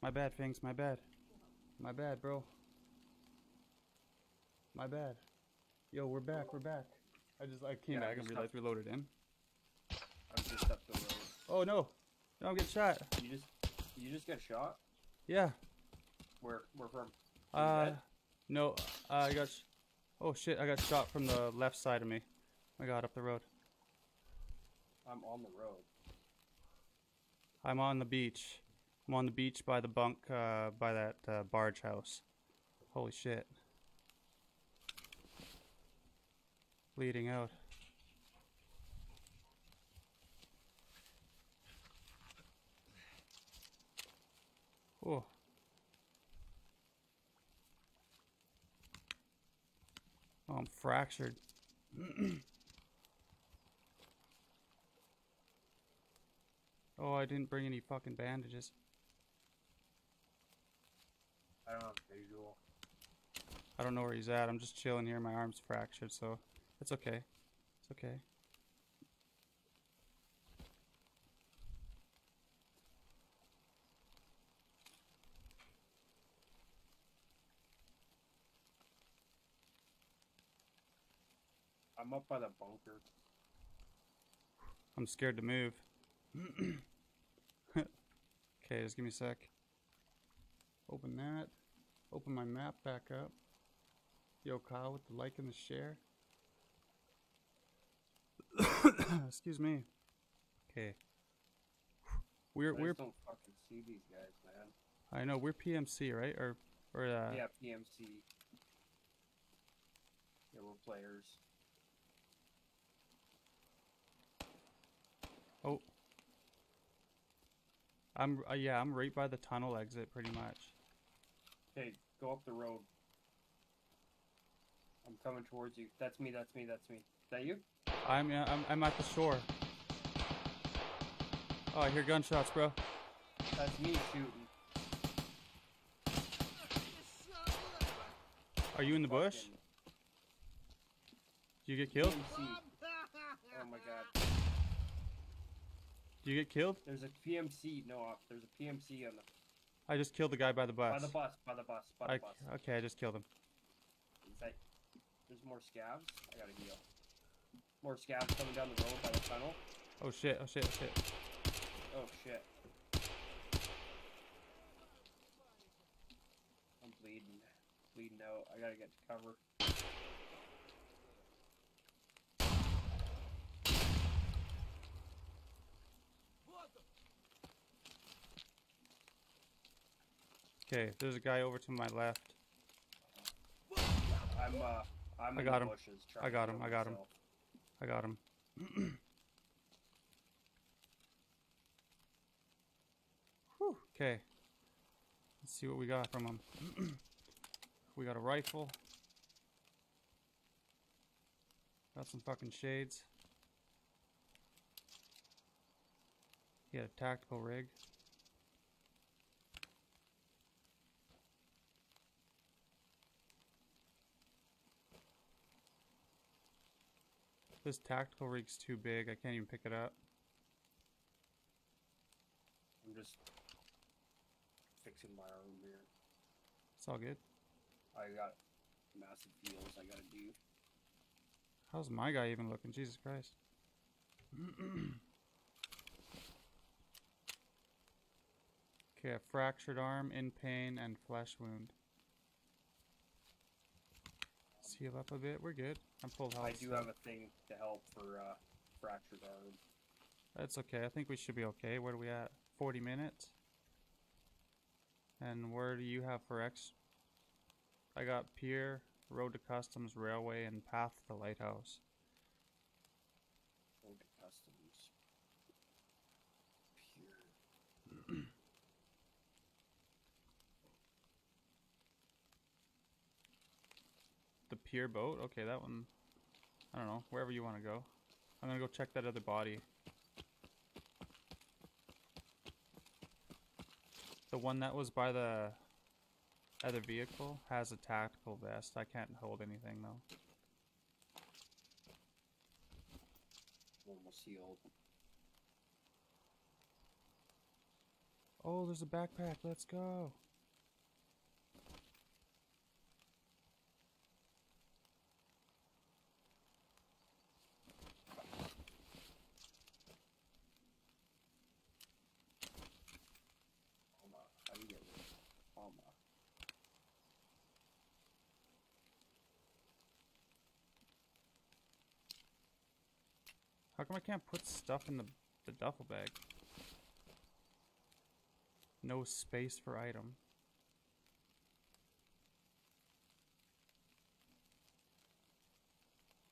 My bad, Fangs. My bad. My bad, bro. My bad. Yo, we're back. We're back. I just I came Yeah, back and realized we loaded in. I'm just up the road. Oh no! No, I'm getting shot. You just you just got shot? Yeah. Where where from? Uh, no. Uh, I got. Sh- oh shit! I got shot from the left side of me. I got up the road. I'm on the road. I'm on the beach. I'm on the beach by the bunk, uh, by that uh, barge house. Holy shit. Bleeding out. Oh. Oh, I'm fractured. oh, I didn't bring any fucking bandages. I don't have visual. I don't know where he's at. I'm just chilling here. My arm's fractured, so it's okay. It's okay. I'm up by the bunker. I'm scared to move. okay, just give me a sec. Open that. Open my map back up. Yo, Kyle, with the like and the share. Excuse me. Okay. We're I we're don't fucking see these guys, man. I know we're PMC right or or uh, yeah, PMC. Yeah, we're players. Oh. I'm uh, yeah, I'm right by the tunnel exit pretty much. Hey, go up the road. I'm coming towards you. That's me, that's me, that's me. Is that you? I'm uh, I'm I'm at the shore. Oh, I hear gunshots, bro. That's me shooting. Are you in the bush? Fucking Do you get killed? PMC. Oh my god. Do you get killed? There's a PMC. No, uh, there's a PMC on the I just killed the guy by the bus. by the bus, by the bus, by the I, bus. okay, I just killed him. There's more scavs. I gotta heal. More scavs coming down the road by the tunnel. Oh shit! Oh shit! Oh shit! Oh shit. I'm bleeding. Bleeding out. I gotta get to cover. Okay, there's a guy over to my left. I'm uh I'm I got him. bushes I got him, I got him. I got him. Whew. Okay. Let's see what we got from him. we got a rifle. Got some fucking shades. He had a tactical rig. This tactical rig's too big. I can't even pick it up. I'm just fixing my arm here. It's all good. I got massive heals I gotta do. How's my guy even looking? Jesus Christ. okay, a fractured arm, in pain, and flesh wound. Seal up a bit. We're good. I'm full health. I do have a thing to help for uh, fractured arm. That's okay. I think we should be okay. Where are we at? 40 minutes? And where do you have for X? I got Pier, Road to Customs, Railway, and Path to the Lighthouse. Road to customs. Pure. The Pier boat? Okay, that one. I don't know. Wherever you want to go. I'm gonna go check that other body. The one that was by the other vehicle has a tactical vest. I can't hold anything though. Almost healed. Oh, there's a backpack. Let's go. Alma. How do you get rid of Alma? How come I can't put stuff in the, the duffel bag? No space for item.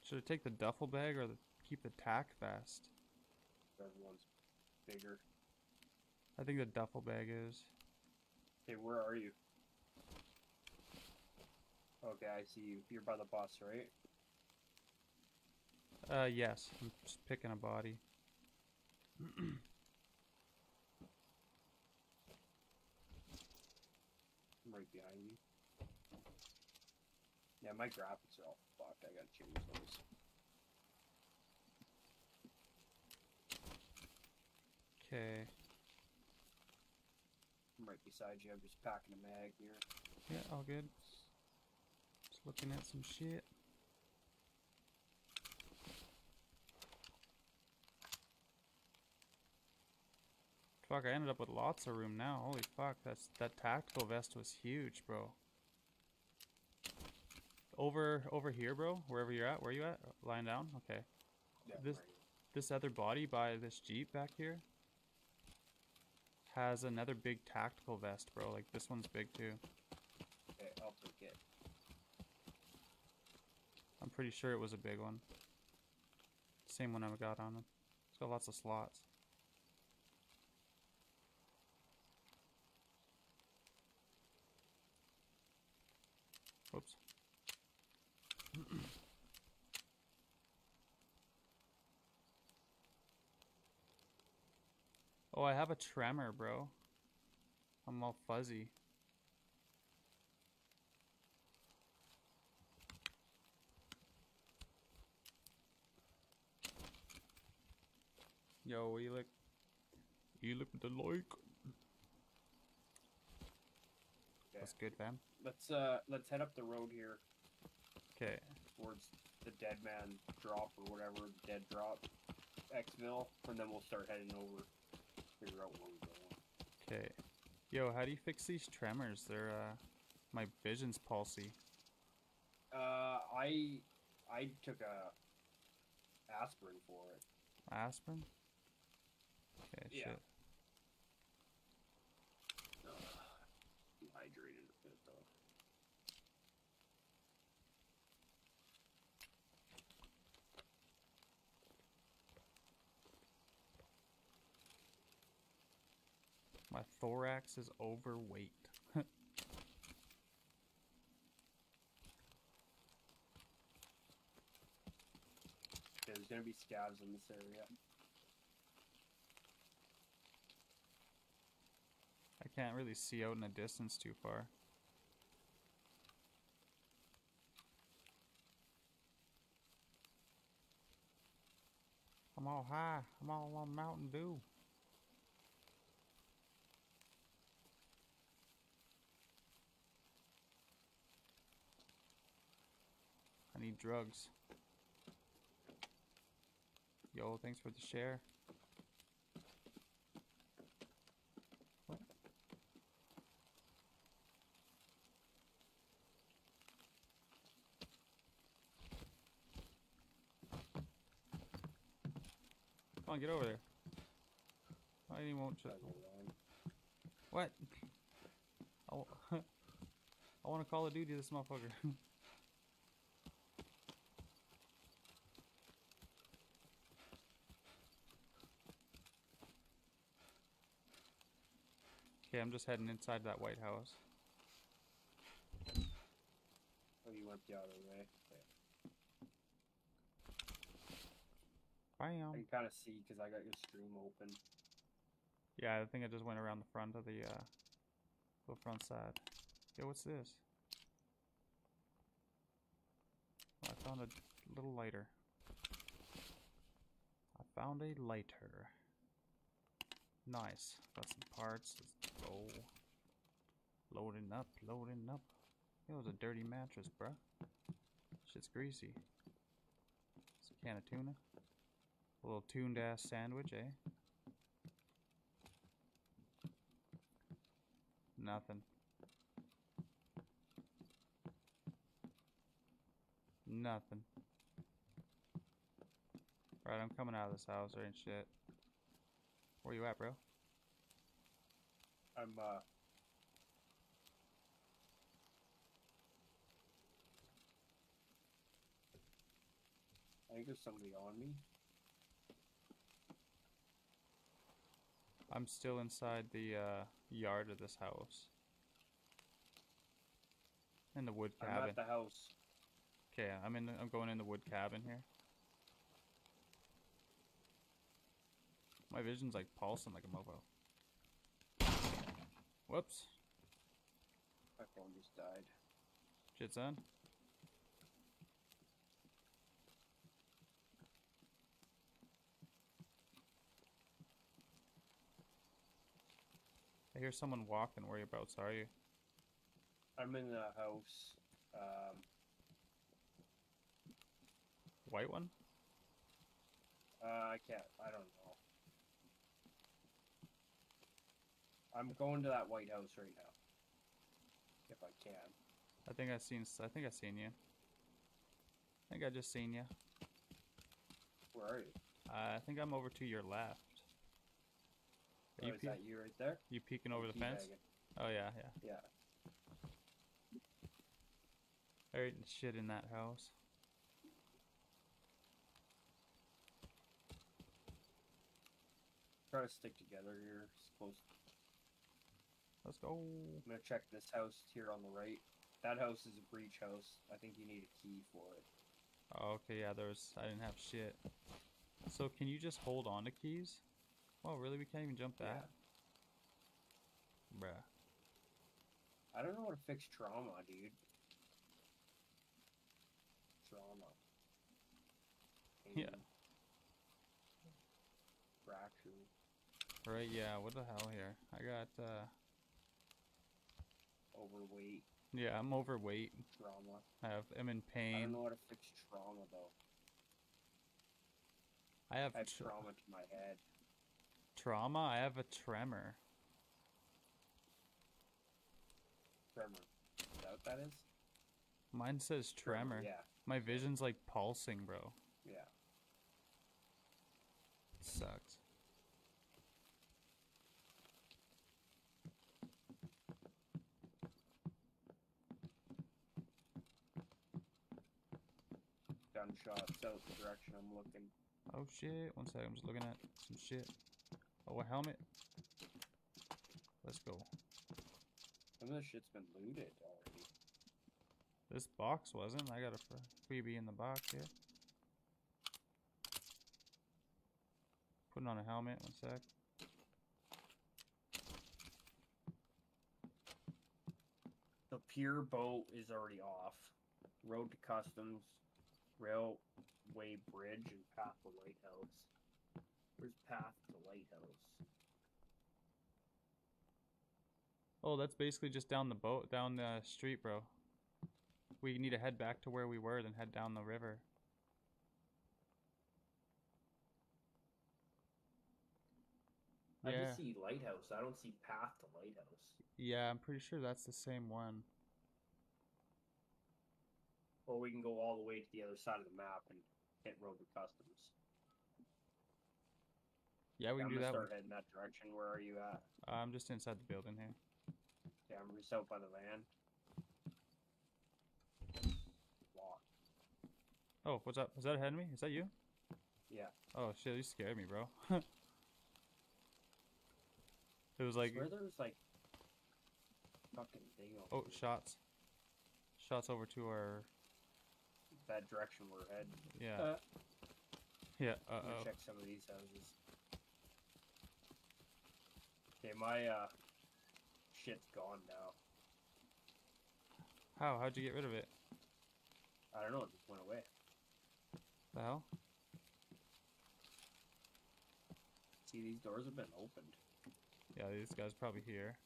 Should I take the duffel bag or the, keep the tack vest? Everyone's bigger. I think the duffel bag is. Okay, where are you? Okay, I see you. You're by the bus, right? Uh, yes. I'm just picking a body. I'm right behind you. Yeah, my graphics are all fucked. I gotta change those. Okay. I'm right beside you. I'm just packing a mag here. Yeah, all good. Just looking at some shit. Fuck, I ended up with lots of room now. Holy fuck, that's that tactical vest was huge, bro. Over over here, bro. Wherever you're at, where are you at? Lying down. Okay. Yeah, This- right. This other body by this jeep back here has another big tactical vest, bro. Like this one's big too. Okay, I'll take it. I'm pretty sure it was a big one. Same one I got on him. It's got lots of slots. Whoops. oh, I have a tremor, bro. I'm all fuzzy. Yo, you look. You look the like. That's good, fam. Let's uh let's head up the road here Okay. towards the dead man drop or whatever, dead drop, exfil, and then we'll start heading over. Figure out where we're going. Okay. Yo, how do you fix these tremors? They're uh, my vision's palsy. Uh, I I took a aspirin for it. Aspirin. Okay. Yeah. Shit. I'm hydrated a bit though. My thorax is overweight. There's gonna be scavs in this area. I can't really see out in the distance too far. I'm all high. I'm all on Mountain Dew. Need drugs. Yo, thanks for the share. What? Come on, get over there. Why he won't to. What? I, I want to Call of Duty this motherfucker. I'm just heading inside that White House. Oh, you went the other way. Okay. I Bam. can kind of see because I got your stream open. Yeah, I think I just went around the front of the, uh, the front side. Yo, what's this? Oh, I found a little lighter. I found a lighter. Nice. Got some parts. Let's go. Loading up, loading up. It was a dirty mattress, bruh. Shit's greasy. It's a can of tuna. A little tuned ass sandwich, eh? Nothing. Nothing. Right, I'm coming out of this house. There ain't shit. Where you at, bro? I'm uh I think there's somebody on me. I'm still inside the uh, yard of this house. In the wood cabin. I'm at the house. Okay, I'm in. The, I'm going in the wood cabin here. My vision's like pulsing like a mofo. Whoops. My phone just died. Shit's on. I hear someone walking. Whereabouts are you? I'm in the house. Um White one? uh, I can't I don't know. I'm going to that White House right now. If I can. I think I seen. I think I seen you. I think I just seen you. Where are you? Uh, I think I'm over to your left. Are Oh, you, is that you right there? you peeking over the fence? Oh yeah, yeah. Yeah. There ain't shit in that house. Try to stick together here. Supposed Let's go. I'm gonna check this house here on the right. That house is a breach house. I think you need a key for it. Oh, okay, yeah, there's. I didn't have shit. So can you just hold on to keys? Oh, really? We can't even jump that? Bruh. I don't know how to fix trauma, dude. Trauma. Yeah. Fracture. Right, yeah, what the hell here? I got, uh, Overweight. yeah, I'm overweight. Trauma. I have, I'm in pain. I don't know how to fix trauma though. I have, I have tr- trauma to my head. trauma. I have a tremor. Tremor. Is that what that is? Mine says tremor. Yeah. My vision's like pulsing, bro. Yeah. It sucks. Gunshot south the direction I'm looking. Oh shit, one sec, I'm just looking at some shit. Oh, a helmet. Let's go. Some of this shit's been looted already. This box wasn't. I got a fr- freebie in the box here. Putting on a helmet, one sec. The pier boat is already off. Road to customs, railway bridge, and path to lighthouse. Where's path to lighthouse? Oh, that's basically just down the boat, down the street, bro. We need to head back to where we were, then head down the river. I Yeah, just see lighthouse. I don't see path to lighthouse. yeah, I'm pretty sure that's the same one. Or we can go all the way to the other side of the map and hit road to customs. Yeah, we I'm can do gonna that. start heading that direction. Where are you at? I'm just inside the building here. Yeah, I'm just out by the van. Locked. Oh, what's up? Is that ahead of me? Is that you? Yeah. Oh shit, you scared me, bro. it was like, Where there's like fucking thing over oh, here. shots. Shots over to our, that direction we're heading. yeah, Uh, yeah. Uh I'm oh. check some of these houses. Okay, my uh shit's gone now. How? How'd you get rid of it? I don't know, it just went away. The hell? See, these doors have been opened. Yeah, this guy's probably here.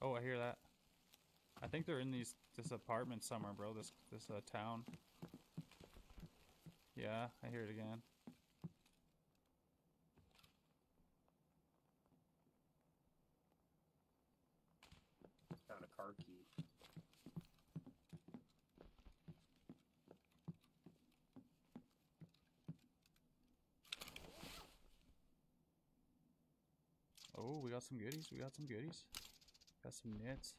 Oh, I hear that. I think they're in these this apartment somewhere, bro. This this uh, town. Yeah, I hear it again. Found a car key. Oh, we got some goodies. We got some goodies. Got some knits.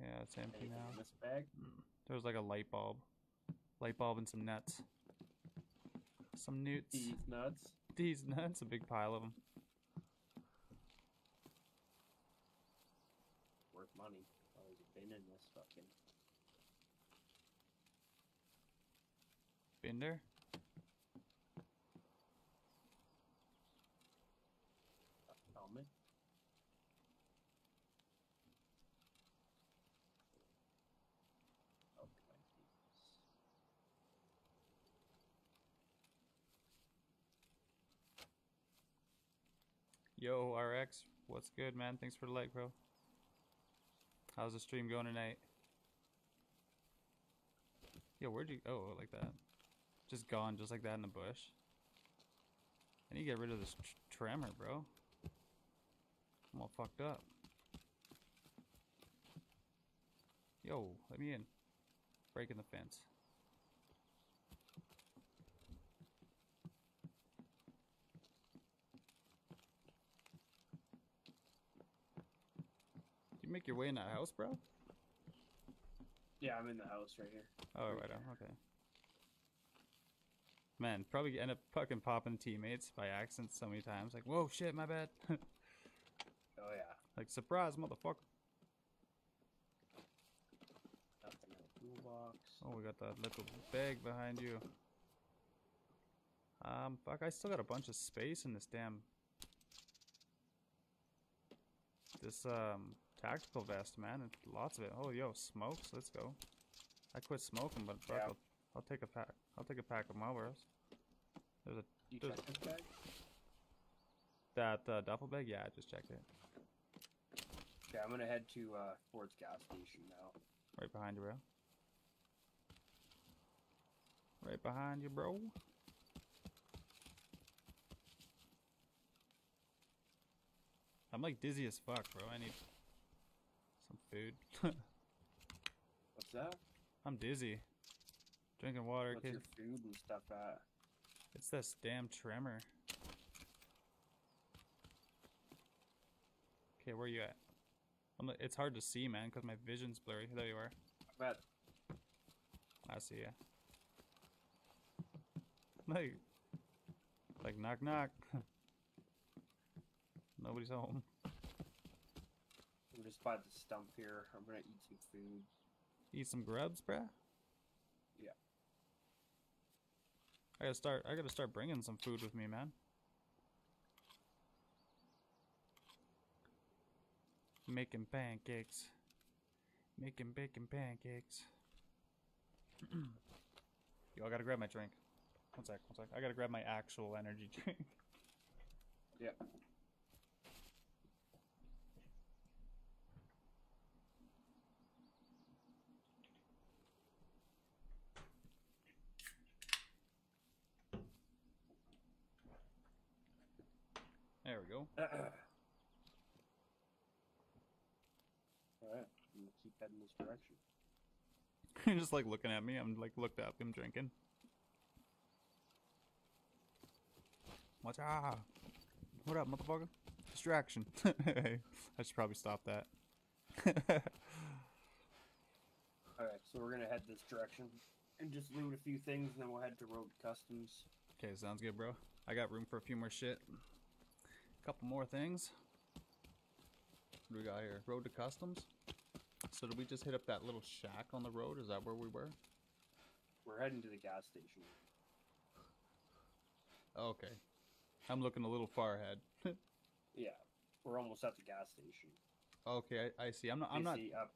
Yeah, it's empty Anything now. in this bag? Hmm. There was like a light bulb. Light bulb and some nuts. Some newts. These nuts. These nuts, a big pile of them. Worth money. Oh, there's a bin in this fucking. Binder? helmet. Oh, can I see this? Yo, RX, what's good, man? Thanks for the like, bro. How's the stream going tonight? Yo, where'd you? Oh, like that. Just gone, just like that in the bush. I need to get rid of this tr- tremor, bro. I'm all fucked up. Yo, let me in. Breaking the fence. Make your way in that house, bro? Yeah, I'm in the house right here. Oh, Right on. Okay. Man, probably end up fucking popping teammates by accident so many times. Like, whoa, shit, my bad. Oh yeah. like, surprise, motherfucker. Nothing in the toolbox. Oh, we got that little bag behind you. Um, fuck, I still got a bunch of space in this damn... This, um, tactical vest, man. and Lots of it. Oh, yo, smokes. Let's go. I quit smoking, but fuck, Yeah. I'll, I'll take a pack. I'll take a pack of Marlboros. There's a You check this bag? that uh, duffel bag. Yeah, I just checked it. Okay, I'm gonna head to uh, Ford's gas station now. Right behind you, bro. Right behind you, bro. I'm like dizzy as fuck, bro. I need food. What's that? I'm dizzy. Drinking water, What's kid. your food and stuff at? It's this damn tremor. Okay, where are you at? I'm, it's hard to see, man, because my vision's blurry. There you are. At I see ya. Like, like knock knock. Nobody's home. I'm just by the stump here. I'm gonna eat some food. Eat some grubs, bruh. Yeah. I gotta start. I gotta start bringing some food with me, man. Making pancakes. Making bacon pancakes. Yo, I gotta grab my drink. One sec, one sec. I gotta grab my actual energy drink. Yeah. There we go. Alright. I'm gonna keep heading this direction. You're just like looking at me. I'm like looked up. I'm drinking. What's ah? What up, motherfucker? Distraction. I should probably stop that. Alright, so we're gonna head this direction and just loot a few things and then we'll head to Road Customs. okay, sounds good, bro. I got room for a few more shit. Couple more things. What do we got here? Road to Customs. So did we just hit up that little shack on the road? Is that where we were? We're heading to the gas station. Okay. I'm looking a little far ahead. Yeah, we're almost at the gas station. Okay, I, I see. I'm not. I'm not. see up.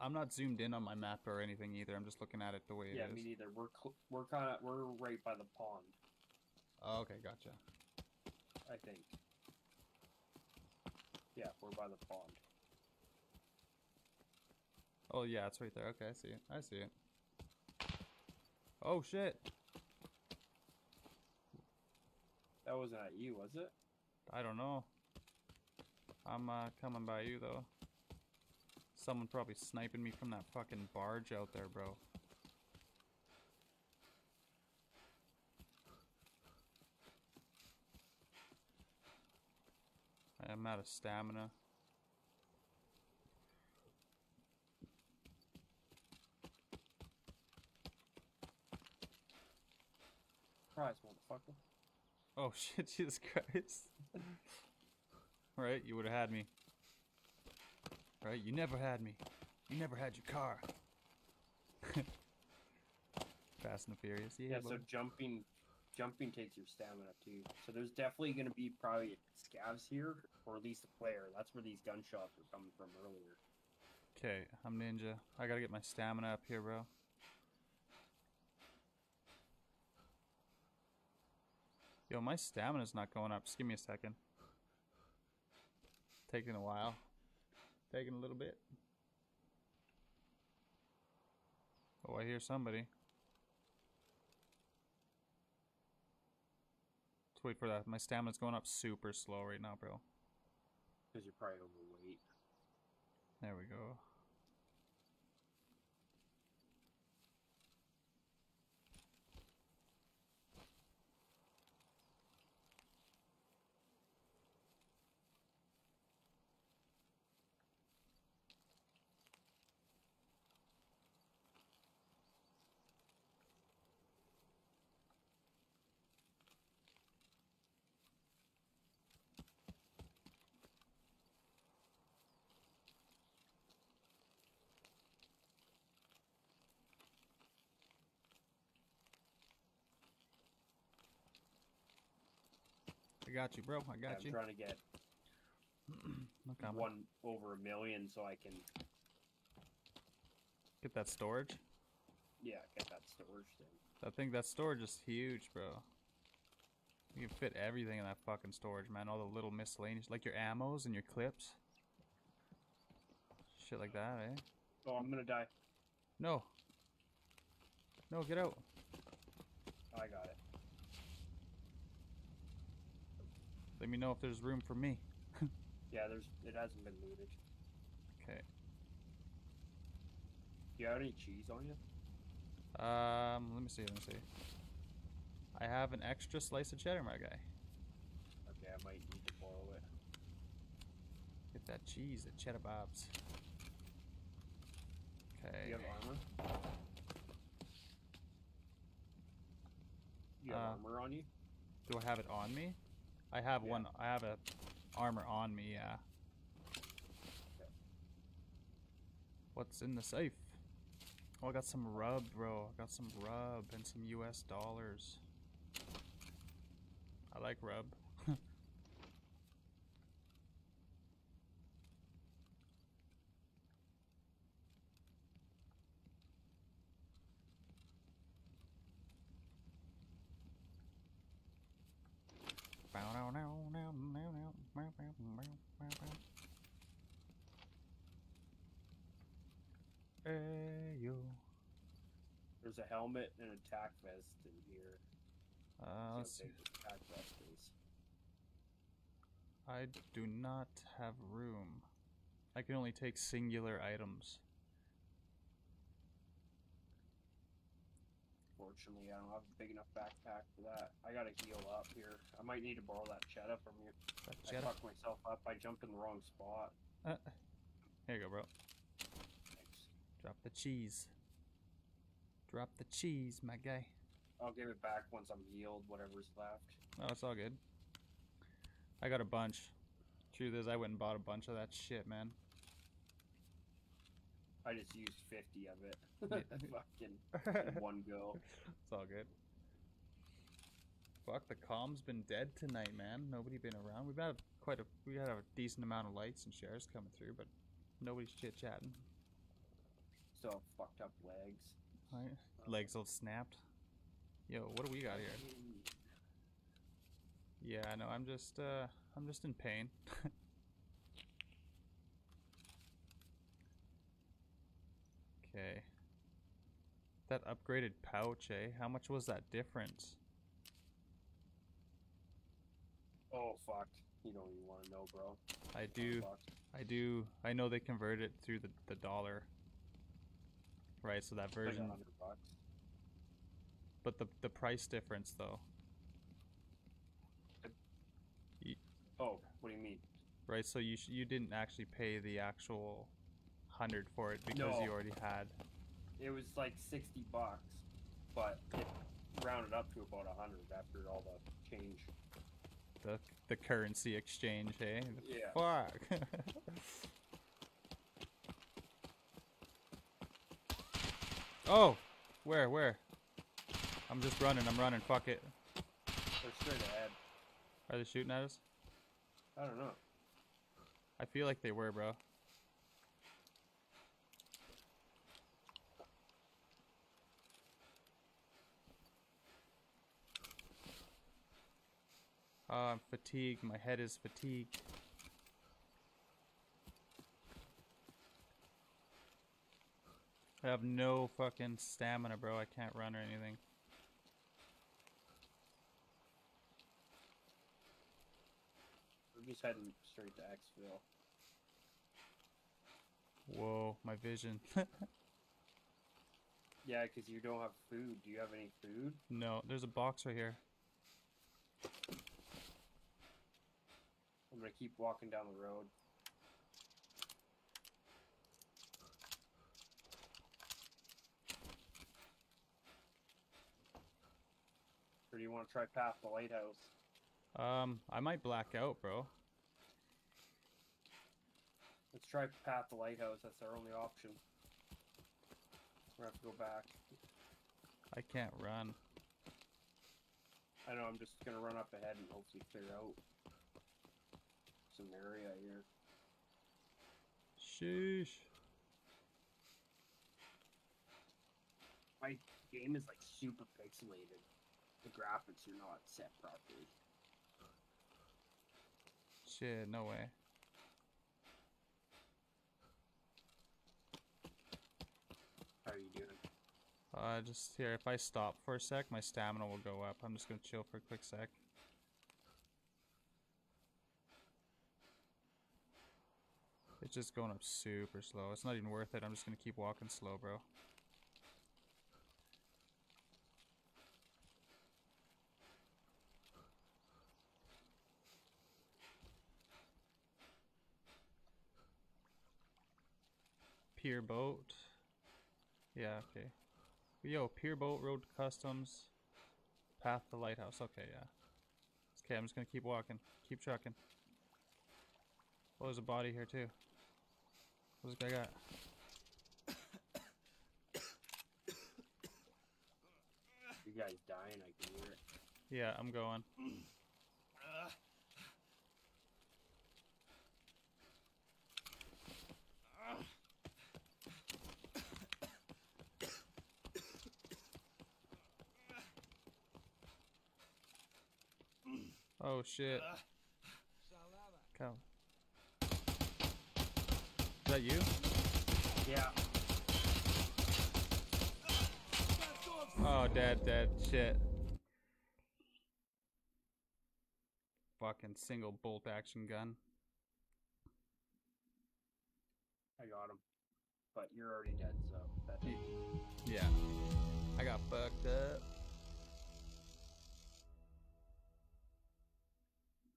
I'm not zoomed in on my map or anything either. I'm just looking at it the way it is. Yeah, me neither. We're we're kind of we're right by the pond. Okay, gotcha. I think. Yeah, we're by the pond. Oh yeah, it's right there. Okay, I see it. I see it. Oh shit! That wasn't at you, was it? I don't know. I'm uh, coming by you though. Someone probably sniping me from that fucking barge out there, bro. I'm out of stamina. Surprise, motherfucker. Oh shit, Jesus Christ. right, you would have had me. Right, you never had me. You never had your car. Fast and the Furious, yeah. Yeah, so jumping jumping takes your stamina too. So there's definitely gonna be probably scavs here, or at least a player. That's where these gunshots were coming from earlier. Okay, I'm ninja. I gotta get my stamina up here, bro. Yo, my stamina's not going up. Just give me a second. Taking a while. Taking a little bit. Oh, I hear somebody. Wait for that. My stamina's going up super slow right now, bro. Because you're probably overweight. There we go. Got you, bro. I got I'm you. trying to get I'm one over a million so I can get that storage. yeah get that storage thing. I think that storage is huge, bro. You can fit everything in that fucking storage, man. All the little miscellaneous, like your ammos and your clips. Shit like that, eh? Oh, I'm gonna die. No. No, get out. I got it. Let me know if there's room for me. Yeah, there's it hasn't been looted. Okay. Do you have any cheese on you? Um, let me see, let me see. I have an extra slice of cheddar, my guy. Okay, I might need to borrow it. Get that cheese, the cheddar bobs. Do Okay. you have armor? You have Uh, armor on you? Do I have it on me? I have Yeah. one. I have a armor on me. Yeah. What's in the safe? Oh, I got some rub, bro. I got some rub and some U.S. dollars. I like rub. Hey, yo. There's a helmet and an attack vest in here. Uh, let's see. attack vest is. I do not have room. I can only take singular items. Fortunately, I don't have a big enough backpack for that. I gotta heal up here. I might need to borrow that cheddar from you. That I fucked myself up. I jumped in the wrong spot. Uh, here you go, bro. Thanks. Drop the cheese. Drop the cheese, my guy. I'll give it back once I'm healed, whatever's left. Oh, it's all good. I got a bunch. Truth is, I went and bought a bunch of that shit, man. I just used 50 of it. Fucking one go. It's all good. fuck, the calm's been dead tonight, man. Nobody been around. We've had quite a we had a decent amount of lights and shares coming through, but nobody's chit chatting. Still fucked up legs. Right? Legs all snapped. Yo, what do we got here? Yeah, no, I'm just uh I'm just in pain. okay. That upgraded pouch, eh? How much was that difference? Oh fuck. You don't even want to know, bro. I do I do I know they convert it through the, the dollar. Right, so that version hundred but the the price difference though. Oh, what do you mean? Right, so you sh- you didn't actually pay the actual 100 for it because No. you already had It was like sixty bucks, but it rounded up to about a hundred after all the change. the the currency exchange, hey? Yeah. Fuck. oh, where, where? I'm just running. I'm running. Fuck it. They're straight ahead. Are they shooting at us? I don't know. I feel like they were, bro. Oh, I'm fatigued. My head is fatigued. I have no fucking stamina, bro. I can't run or anything. We're just heading straight to exfil. Whoa, my vision. Yeah, because you don't have food. Do you have any food? no, there's a box right here. I'm gonna keep walking down the road. Or do you want to try past the lighthouse? Um, I might black out, bro. Let's try past the lighthouse. That's our only option. We're have to go back. I can't run. I know. I'm just gonna run up ahead and hopefully clear out some area here. Sheesh. My game is like super pixelated. The graphics are not set properly. Shit, no way. How are you doing? Uh, just here, if I stop for a sec, my stamina will go up. I'm just gonna chill for a quick sec. It's just going up super slow. It's not even worth it. I'm just gonna keep walking slow, bro. Pier boat. Yeah, okay. Yo, Pier Boat Road Customs. Path to Lighthouse. Okay, yeah. Okay, I'm just gonna keep walking. Keep trucking. Oh, there's a body here too. What's this guy got? You guys dying? I can hear it. Yeah, I'm going. Oh shit. Uh. Come. Is that you? Yeah. Oh, dead, dead. Shit. Fucking single bolt action gun. I got him. But you're already dead, so that Ye- Yeah. I got fucked up.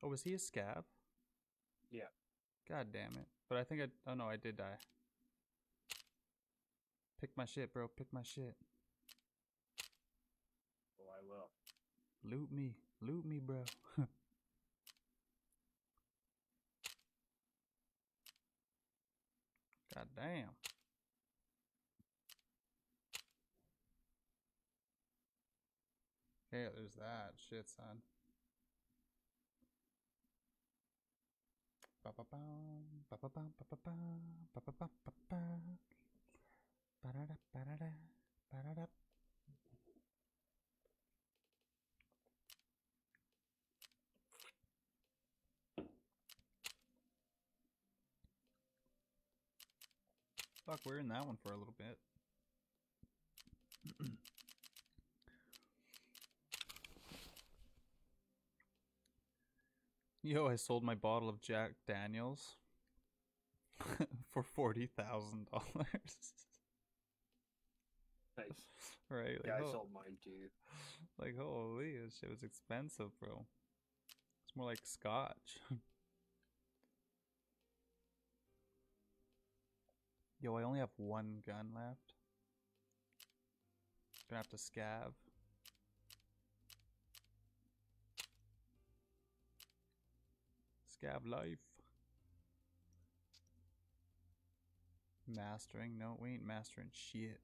Oh, was he a scav? Yeah. God damn it. But I think I. Oh no, I did die. Pick my shit, bro. Pick my shit. Oh, I will. Loot me. Loot me, bro. God damn. Hey, there's that. Shit, son. Fuck, we're in that one for a little bit. Yo, I sold my bottle of Jack Daniels for forty thousand dollars. Nice. right? Like, Yeah, I ho- sold mine too. like holy, this shit was expensive, bro. It's more like scotch. Yo, I only have one gun left. Gonna have to scav. Scav life. Mastering? No, we ain't mastering shit.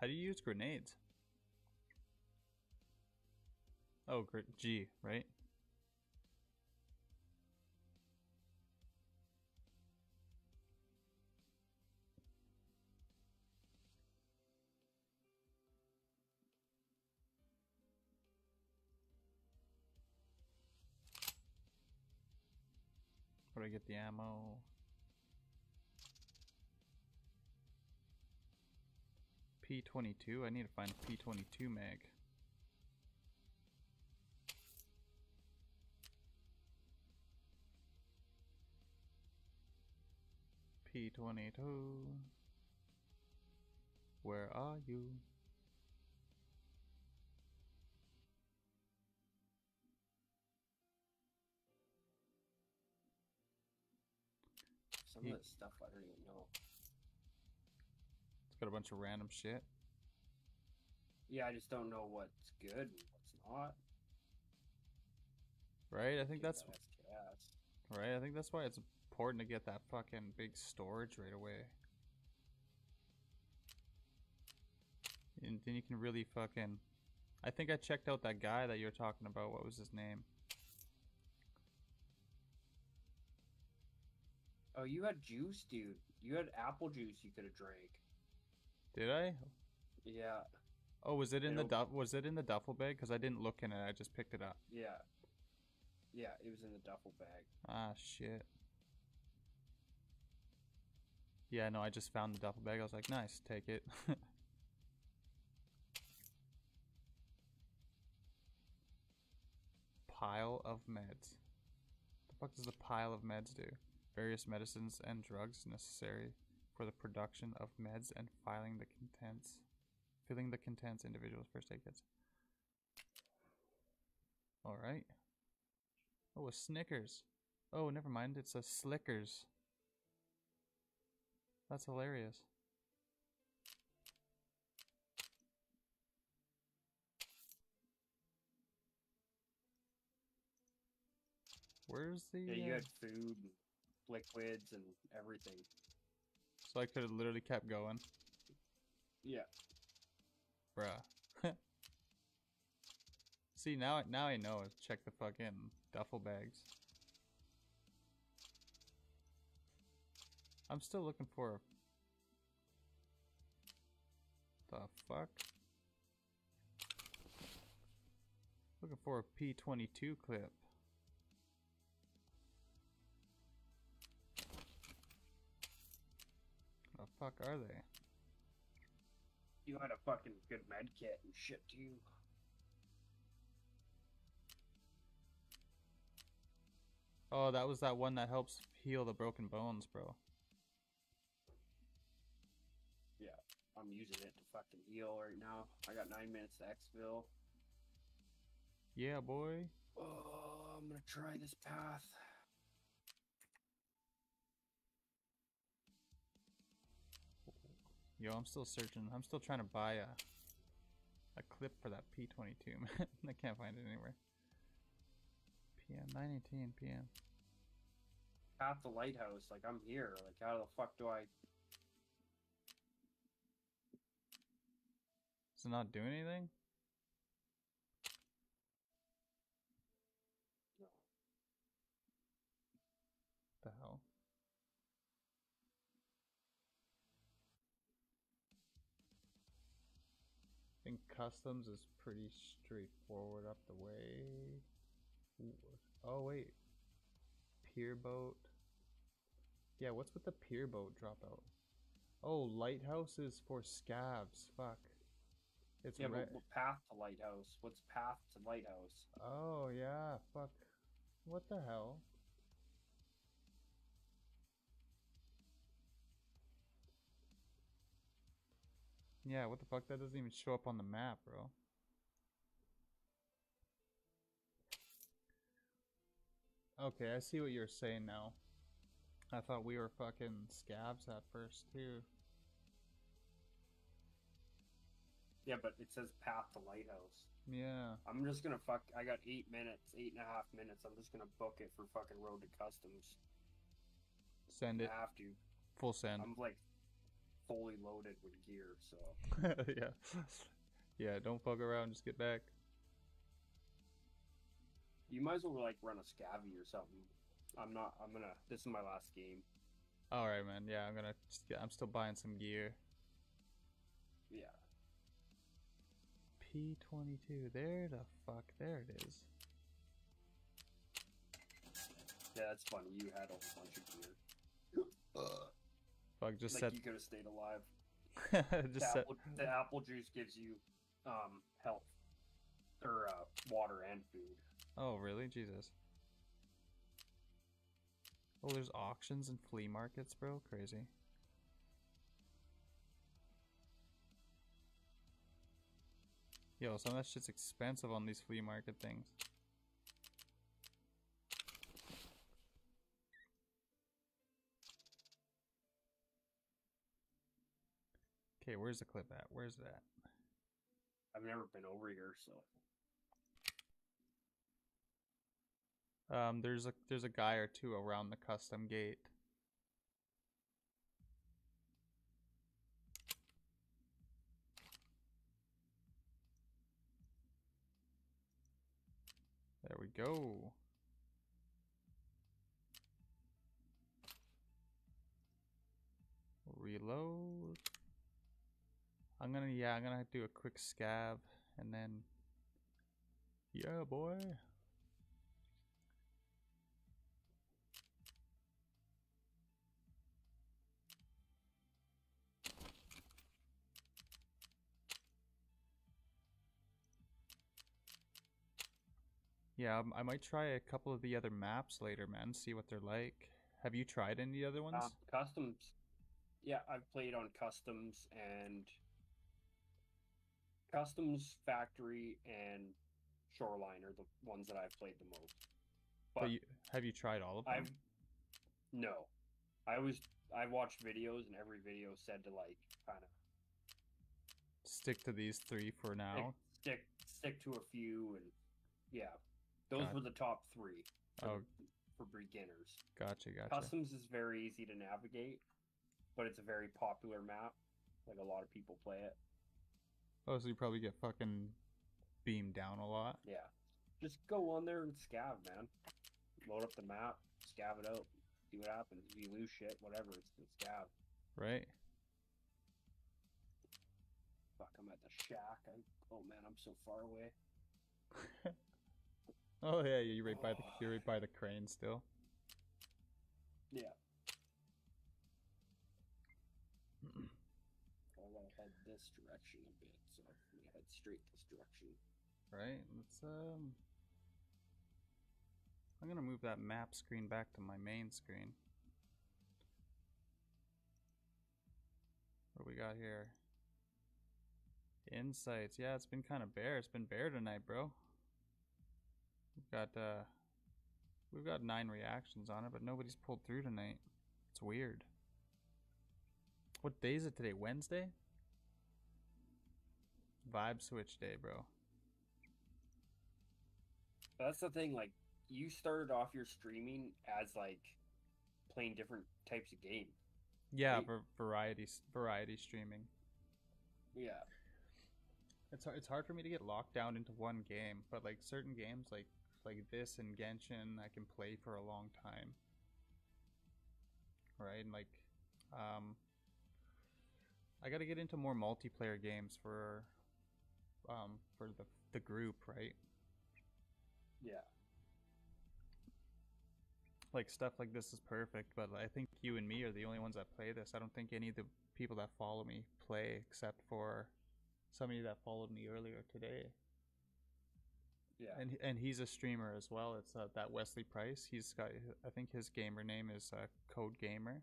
How do you use grenades? Oh, G, right? The ammo? P22? I need to find a P22 mag. P22. Where are you? Some of this stuff I don't even know. It's got a bunch of random shit. Yeah, I just don't know what's good and what's not. Right? I think that's That right. I think that's why it's important to get that fucking big storage right away. And then you can really fucking I think I checked out that guy that you were talking about. What was his name? Oh, you had juice, dude. You had apple juice you could have drank. Did I? Yeah, Oh, was it in the It'll- duff? Was it in the duffel bag? Because I didn't look in it. I just picked it up. yeah. Yeah, it was in the duffel bag. Ah, shit. Yeah, no, I just found the duffel bag. I was like, nice, take it. pile of meds. The fuck does the pile of meds do? Various medicines and drugs necessary for the production of meds and filing the contents. Filling the contents individuals first aid kits. Alright. Oh, a Snickers. Oh, never mind. It's a Slickers. That's hilarious. Where's the? Yeah, you uh, had food, liquids, and everything. So I could have literally kept going, Yeah. bruh. See now, now I know. Check the fucking duffel bags. I'm still looking for. The fuck? Looking for a P22 clip. Fuck are they? You had a fucking good med kit and shit too. Oh, that was that one that helps heal the broken bones, bro. Yeah, I'm using it to fucking heal right now. I got nine minutes to exfil. Yeah, boy. Oh, I'm gonna try this path. Yo, I'm still searching. I'm still trying to buy a a clip for that P22, man. I can't find it anywhere. PM 9:18 p.m. Half the lighthouse, like I'm here. Like how the fuck do I? Does it not do anything? Customs is pretty straightforward up the way. Oh wait, pier boat. Yeah, what's with the pier boat dropout? Oh, lighthouse is for scavs. Fuck. It's Yeah, but what path to lighthouse? What's path to lighthouse? Oh yeah, fuck. What the hell? Yeah, what the fuck? That doesn't even show up on the map, bro. Okay, I see what you're saying now. I thought we were fucking scavs at first too. Yeah, but it says path to lighthouse. Yeah. I'm just gonna fuck. I got eight minutes, eight and a half minutes. I'm just gonna book it for fucking road to customs. Send it I have to. full send. I'm like fully loaded with gear, so yeah. Yeah, don't fuck around, just get back. you might as well like run a scabby or something. I'm not. I'm gonna. This is my last game. Alright, man. Yeah, I'm gonna. Just get, I'm still buying some gear. Yeah. P22. There the fuck. There it is. Yeah, that's funny. You had a whole bunch of gear. Uh. Fuck, just like set. you could have stayed alive. The just set. apple, the apple juice gives you um health or uh, water and food. Oh, really? Jesus. Oh, there's auctions and flea markets, bro. Crazy. Yo, some of that shit's expensive on these flea market things. Okay, where's the clip at? Where's that? I've never been over here, so Um, there's a there's a guy or two around the custom gate. There we go. Reload. I'm gonna yeah, I'm gonna do a quick scav and then yeah, boy. Yeah, um, I might try a couple of the other maps later, man. See what they're like. Have you tried any other ones? uh, customs. Yeah, I've played on customs and customs factory and shoreline are the ones that I've played the most. but But you, have you tried all of them? I've no. I was I watched videos and every video said to like kind of Stick to these three for now. stick stick to a few and yeah, those were the top three for, Oh, for beginners. gotcha, gotcha. Customs is very easy to navigate, but it's a very popular map. Like a lot of people play it. Oh, so you probably get fucking beamed down a lot, Yeah, just go on there and scav, man. Load up the map, scav it out, see what happens. If you lose shit, whatever, it's the scav. right? Fuck, I'm at the shack. I, oh man, I'm so far away. oh yeah, you're right by the you're right oh. by the crane still. Yeah. I gotta head this direction a bit, so I'm gonna head straight this direction. Right? Let's um. I'm gonna move that map screen back to my main screen. What do we got here? Insights. Yeah, it's been kind of bare. It's been bare tonight, bro. We've got uh we've got nine reactions on it, but nobody's pulled through tonight. It's weird. What day is it today? Wednesday? Vibe switch day, bro. That's the thing. Like, you started off your streaming as like playing different types of game. Yeah, Right. var- variety variety streaming. Yeah. It's hard, it's hard for me to get locked down into one game, but like certain games like like this and Genshin, I can play for a long time. Right? And like um I got to get into more multiplayer games for um for the the group, right? Yeah. Like stuff like this is perfect, but I think you and me are the only ones that play this. I don't think any of the people that follow me play except for somebody that followed me earlier today. Yeah. and and he's a streamer as well. It's uh, that Wesley Price. He's got I think his gamer name is uh, Code Gamer.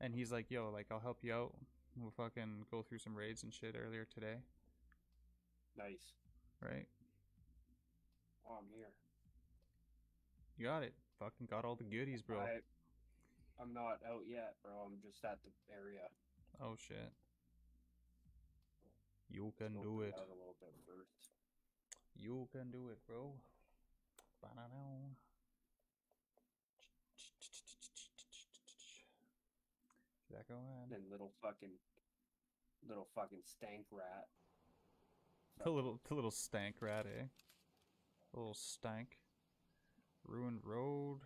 And he's like, "Yo, like I'll help you out. We'll fucking go through some raids and shit earlier today, nice. right? Oh, I'm here. You got it. Fucking got all the goodies, bro. I, I'm not out yet, bro. I'm just at the area. Oh shit. You can Scoping do it. Out a little bit first. You can do it, bro. Ba-da-dow. Is that going? And little fucking, little fucking stank rat. The little, the little stank rat, eh? The little stank. Ruined road.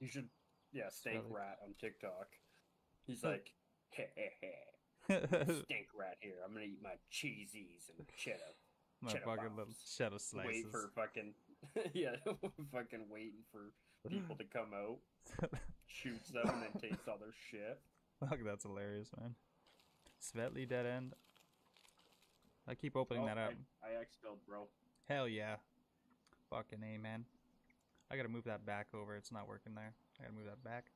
You should, yeah, stank Smelly. rat on TikTok. He's like, heh heh heh. My Stink rat here. I'm gonna eat my cheesies and cheddar. cheddar fucking little bombs. cheddar slices. Wait for fucking yeah, fucking waiting for people to come out, shoots them, and then takes all their shit. Fuck, that's hilarious, man. Svetliy dead end. I keep opening Oh, that up. I, I expelled, bro. Hell yeah. Fucking A, man. I gotta move that back over. It's not working there. I gotta move that back.